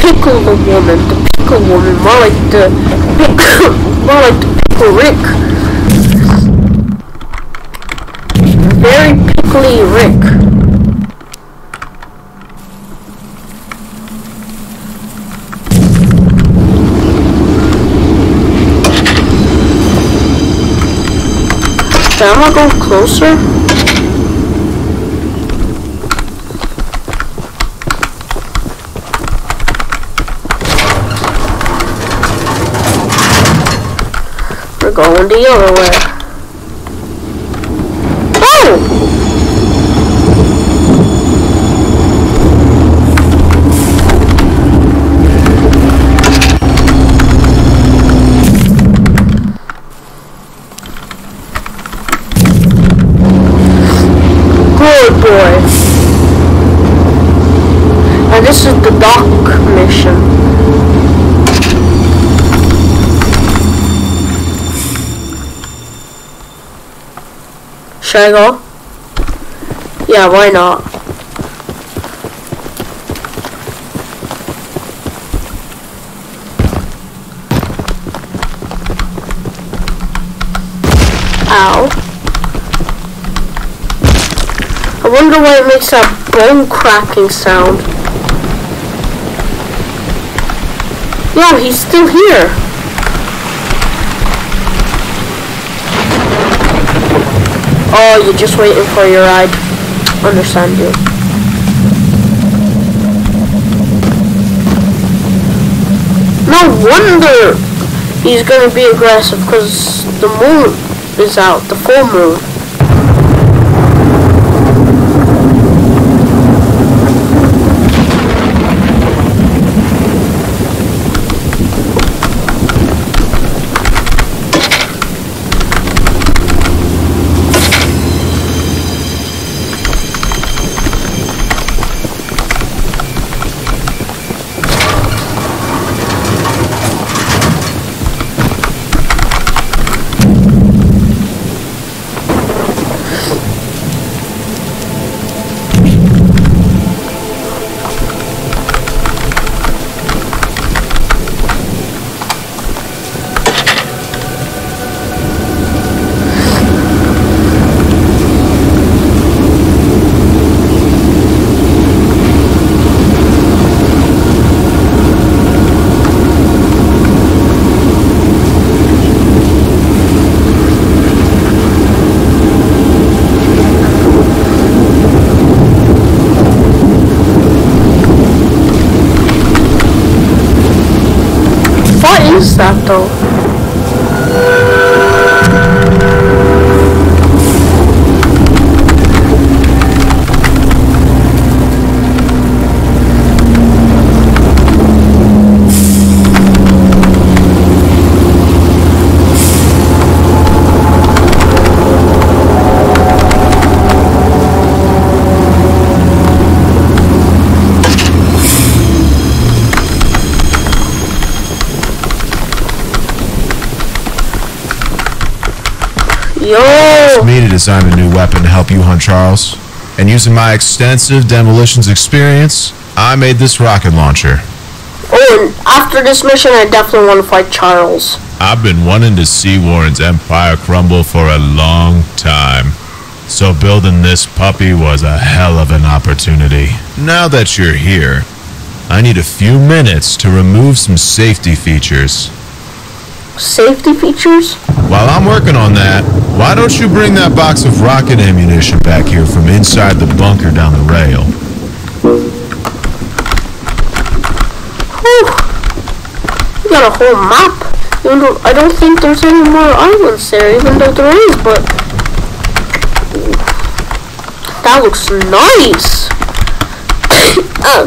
Pickle the woman, the pickle woman, more like the pickle, more like the pickle Rick. Very pickly Rick. Okay, I'm gonna go closer. Going the other way. Oh! Good boy. And this is the dock mission. Should I go? Yeah, why not? Ow. I wonder why it makes that bone cracking sound. Yo, he's still here. Oh, you're just waiting for your ride. Understand you. No wonder he's gonna be aggressive because the moon is out, the full moon. What is that though? Yo! me to design a new weapon to help you hunt Charles. And using my extensive demolitions experience, I made this rocket launcher. Oh, and after this mission, I definitely want to fight Charles. I've been wanting to see Warren's empire crumble for a long time. So building this puppy was a hell of an opportunity. Now that you're here, I need a few minutes to remove some safety features. Safety features? While I'm working on that, why don't you bring that box of rocket ammunition back here from inside the bunker down the rail? Whew. We got a whole map. Though I don't think there's any more islands there, even though there is, but that looks nice. uh,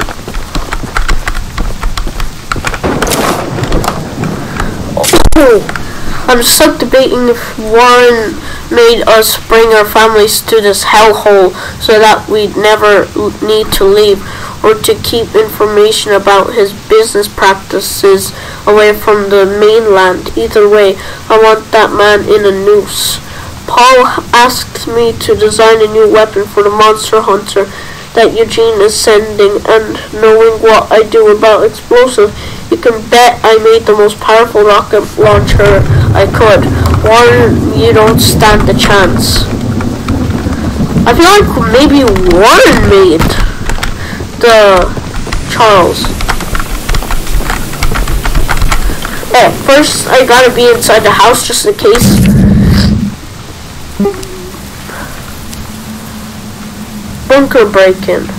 oh, I'm stuck debating if Warren made us bring our families to this hellhole so that we'd never need to leave or to keep information about his business practices away from the mainland. Either way, I want that man in a noose. Paul asked me to design a new weapon for the monster hunter that Eugene is sending, and knowing what I do about explosive, you can bet I made the most powerful rocket launcher I could. Warren, you don't stand a chance. I feel like maybe Warren made the Charles. Oh, first I gotta be inside the house just in case. Bunker break-in.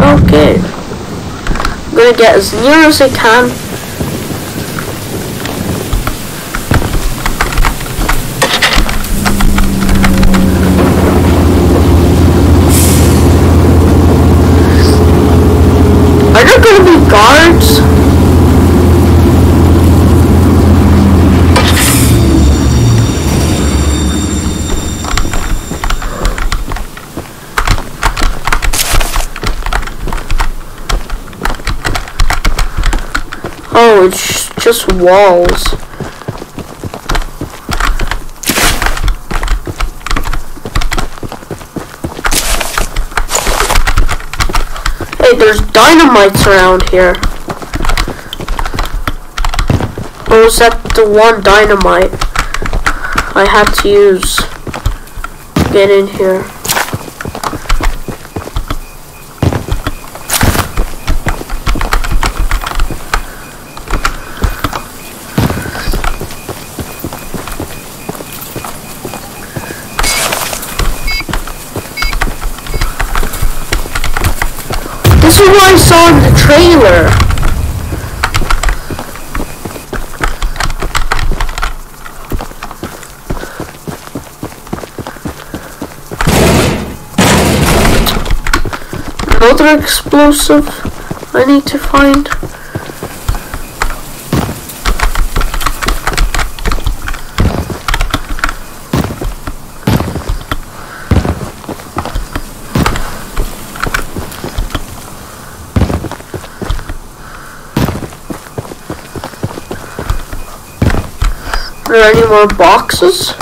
Okay. I'm gonna get as near as I can. Are there gonna be guards? Oh, it's just walls. Hey, there's dynamites around here. Or was that the one dynamite I had to use get in here? This is I saw the trailer. Another explosive I need to find. More boxes?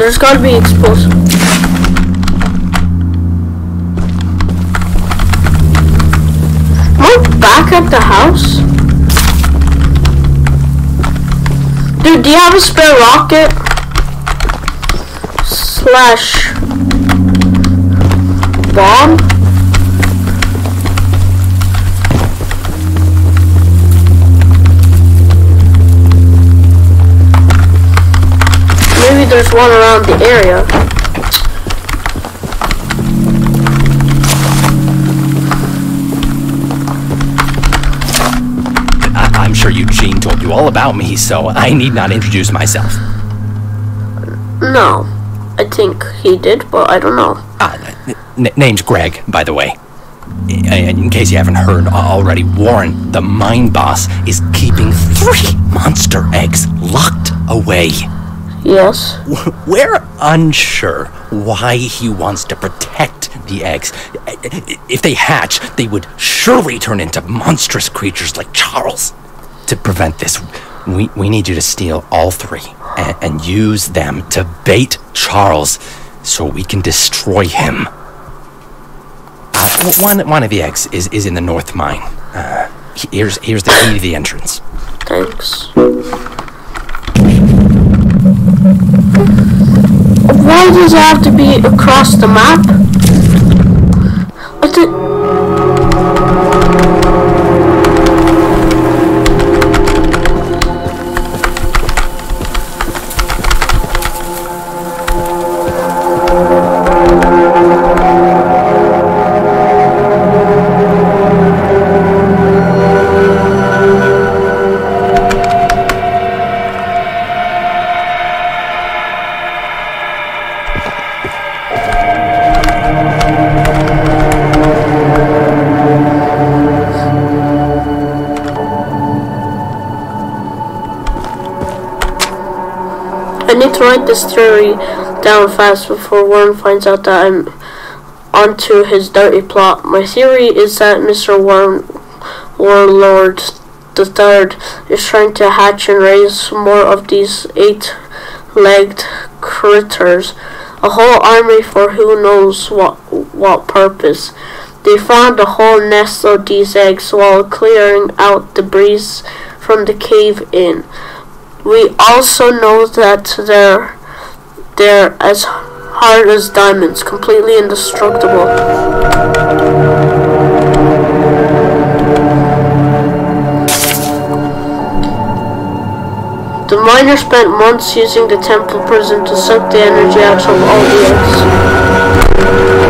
There's gotta be explosive. Am I back at the house? Dude, do you have a spare rocket? Slash bomb? There's one around the area. I- I'm sure Eugene told you all about me, so I need not introduce myself. No. I think he did, but I don't know. Ah, n- name's Greg, by the way. In, in case you haven't heard already, Warren, the mine boss, is keeping three monster eggs locked away. Yes. We're unsure why he wants to protect the eggs. If they hatch, they would surely turn into monstrous creatures like Charles. To prevent this, we, we need you to steal all three and, and use them to bait Charles so we can destroy him. Uh, one, one of the eggs is, is in the north mine. Uh, here's, here's the key to the entrance. Thanks. Does it have to be across the map? I write this theory down fast before Warren finds out that I'm onto his dirty plot. My theory is that Mr. Warren, Warlord the Third is trying to hatch and raise more of these eight-legged critters. A whole army for who knows what what purpose. They found a whole nest of these eggs while clearing out debris from the cave in. We also know that they're they're as hard as diamonds, completely indestructible. The miner spent months using the temple prison to suck the energy out of all the eggs.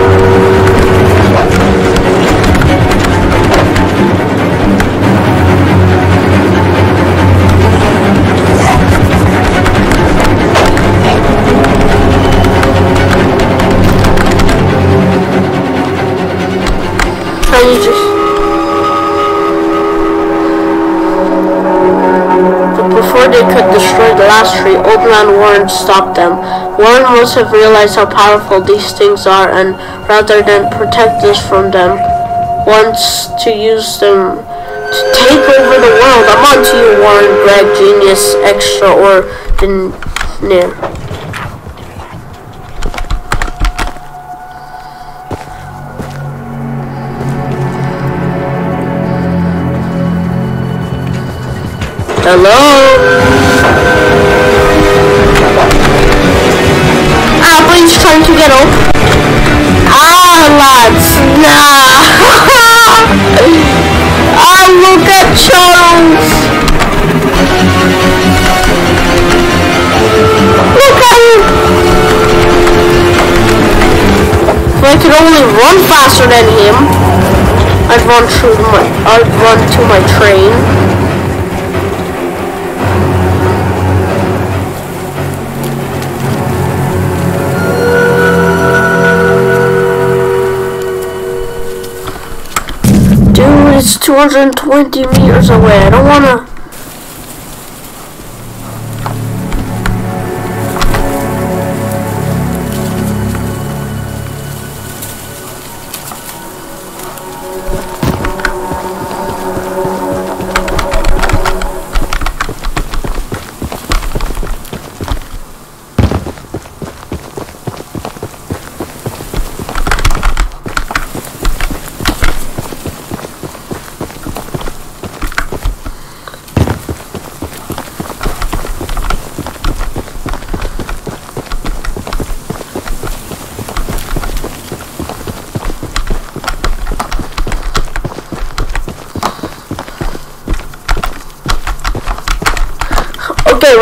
Tree, Warren stopped them. Warren must have realized how powerful these things are, and rather than protect us from them, wants to use them to take over the world. I'm on to you, Warren, Greg, genius, extraordinaire. Hello? Get up. Ah, lads, nah. ah, look at Charles. Look at him. If I could only run faster than him, I'd run through my, I'd run to my train. It's 220 meters away. I don't wanna.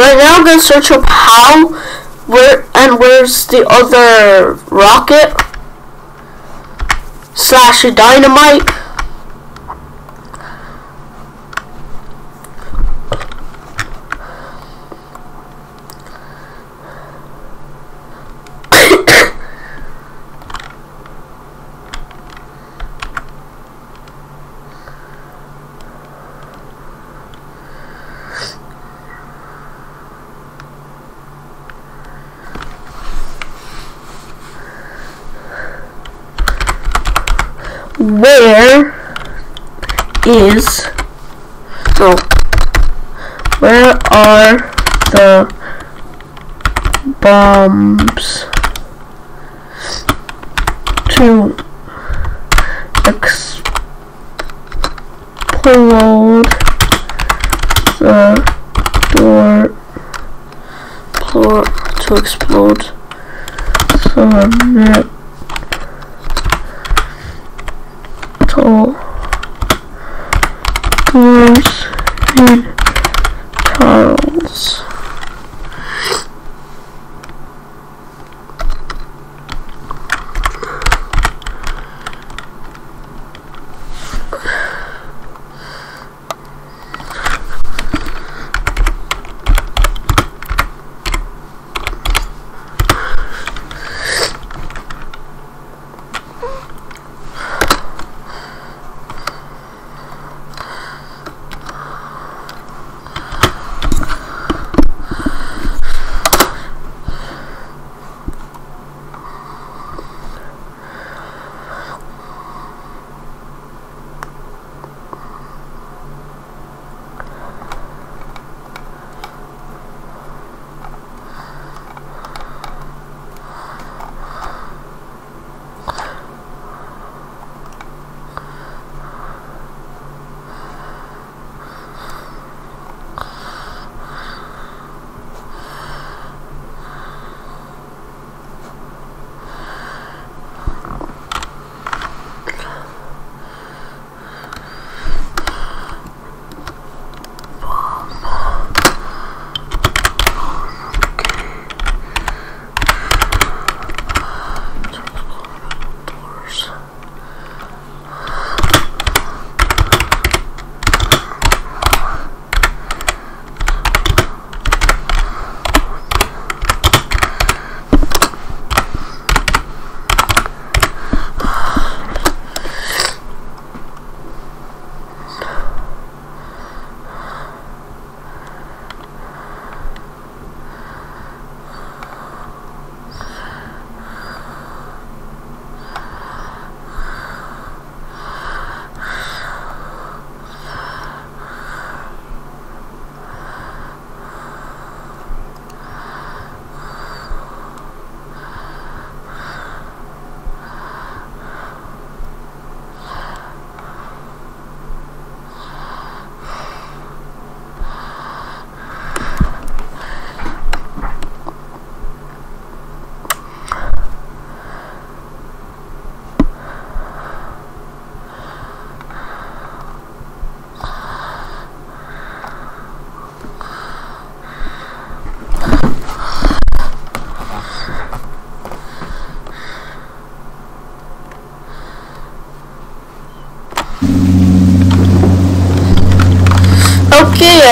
Right now I'm gonna search up how, where, and where's the other rocket slash dynamite. where is no where are the bombs to explode the door to explode the metal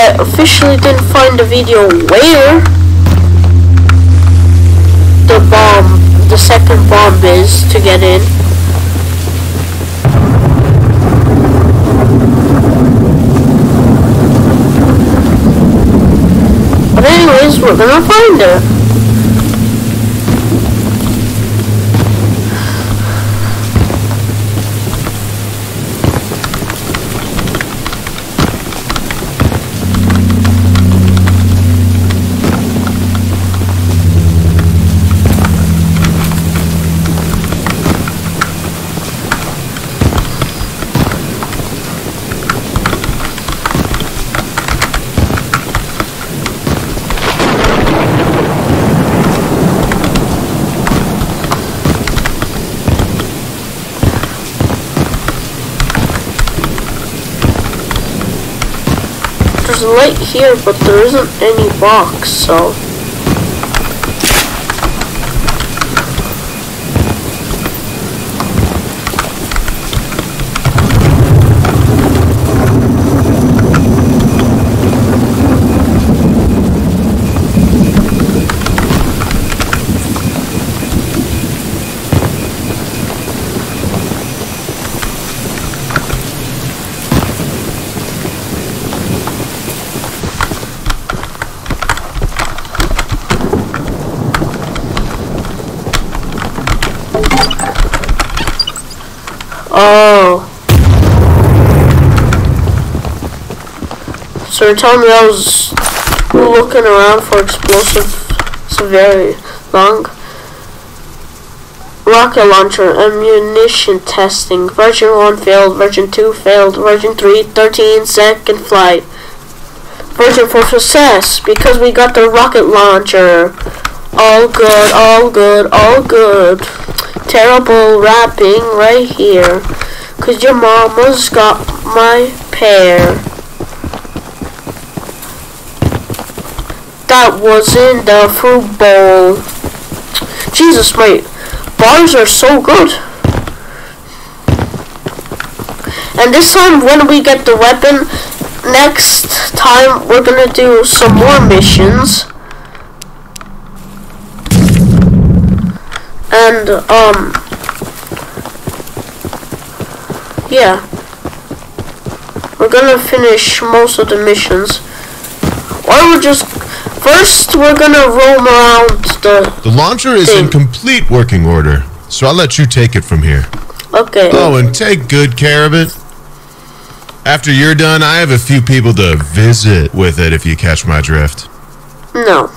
I officially didn't find the video where the bomb, the second bomb is to get in. But anyways, we're gonna find it. There's light here, but there isn't any box, so... You're telling me I was looking around for explosive so very long? Rocket launcher ammunition testing. Version 1 failed. Version 2 failed. Version 3 13 second flight. Version 4 success because we got the rocket launcher. All good, all good, all good. Terrible rapping right here. Cause your mama's got my pair. Was in the bowl. Jesus, my bars are so good. And this time when we get the weapon, next time we're gonna do some more missions. And, um, yeah. We're gonna finish most of the missions. Or we're just, first we're gonna roam around the, The launcher is in complete working order, so I'll let you take it from here. okay. Oh, and take good care of it. After you're done, I have a few people to visit with it if you catch my drift. No.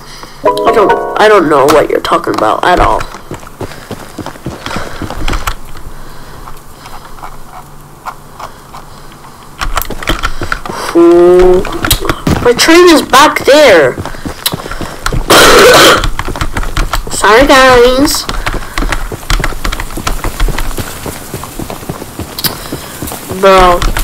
I don't, I don't know what you're talking about at all. Ooh. My train is back there. Sorry, guys. Bro.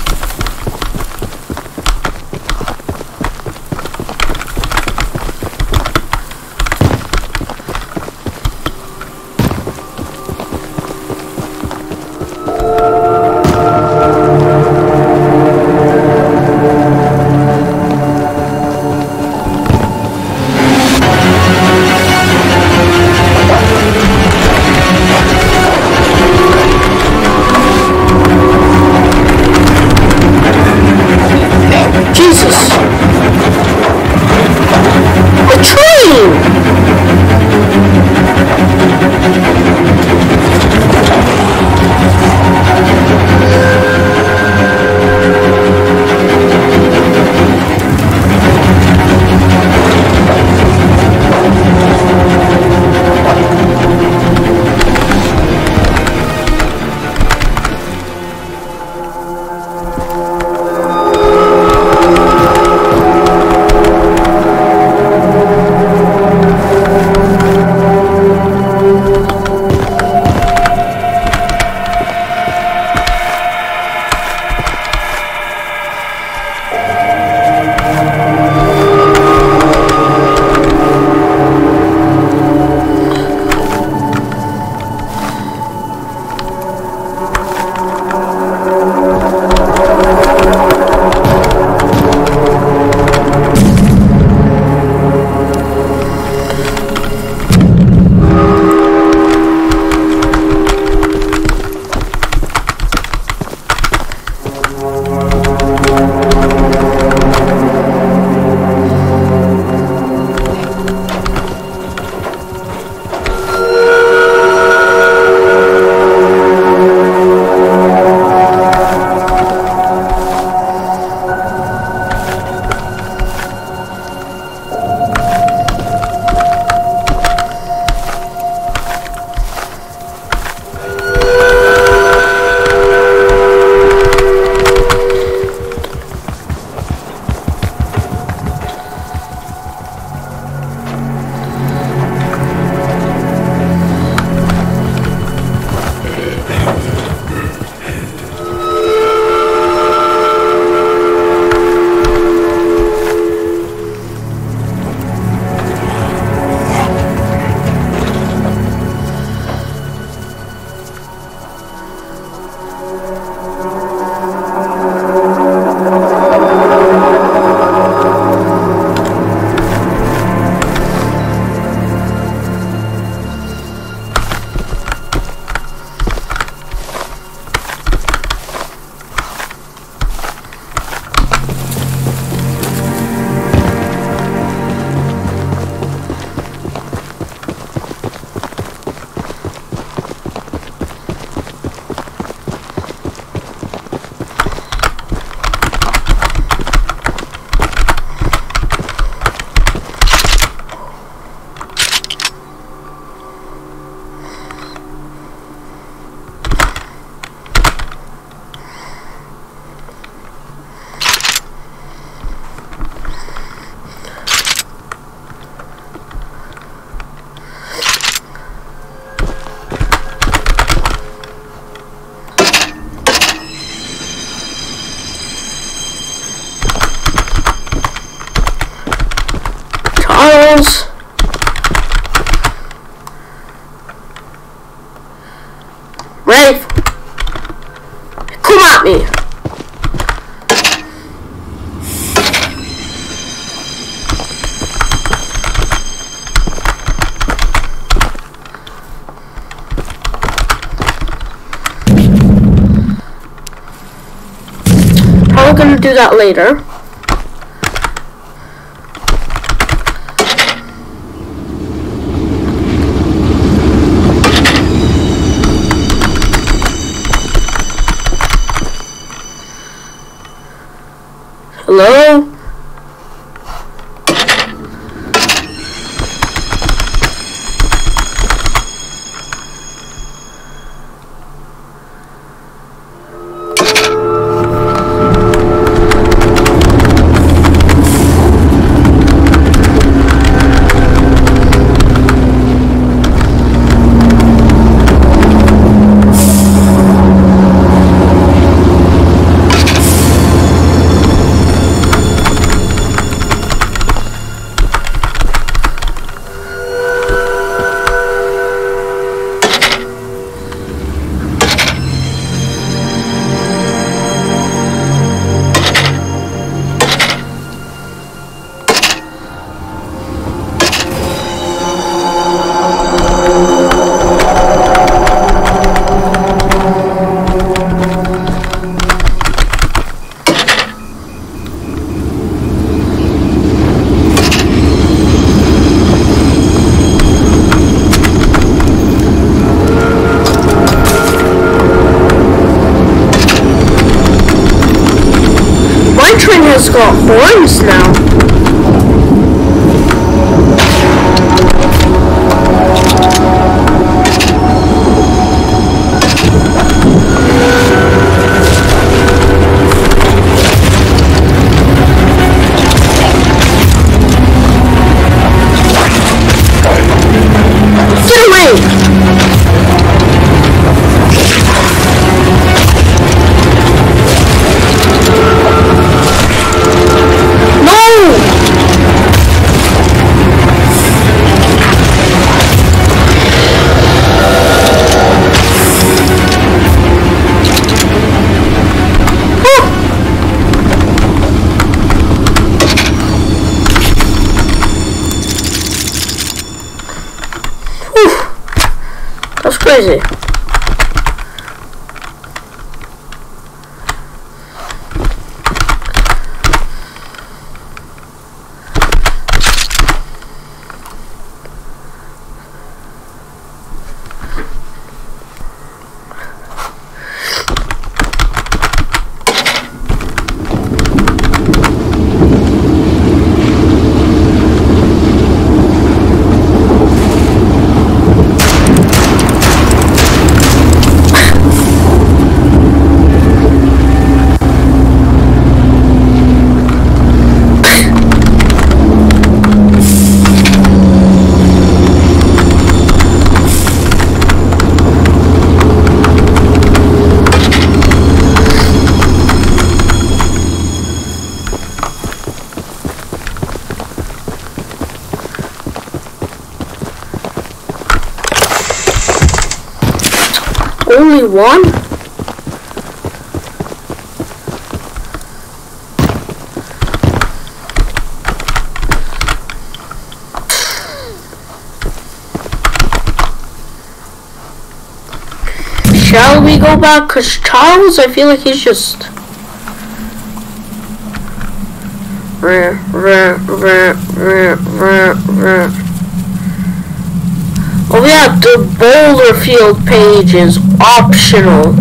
That later. Whew. That's crazy. Only one? Shall we go back? Cause Charles, I feel like he's just. Ruh, ruh, ruh, ruh, ruh, ruh. Yeah, the boulder field page is optional.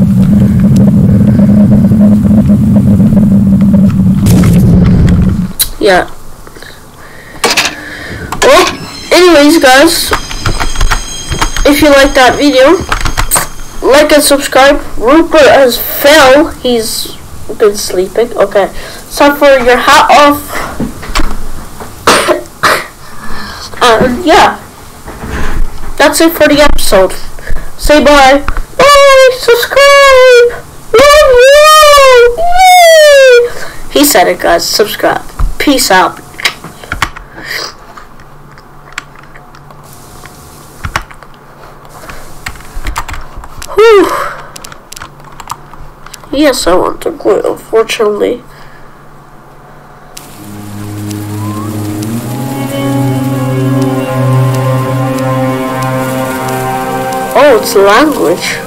Yeah. Well, anyways guys, if you like that video, like and subscribe. Rupert has fell. He's been sleeping. Okay. Time for your hat off. and um, yeah. That's it for the episode. Say bye. Bye. Subscribe. Love you. Yay. He said it, guys. Subscribe. Peace out. Whew. Yes, I want to quit, unfortunately. Language.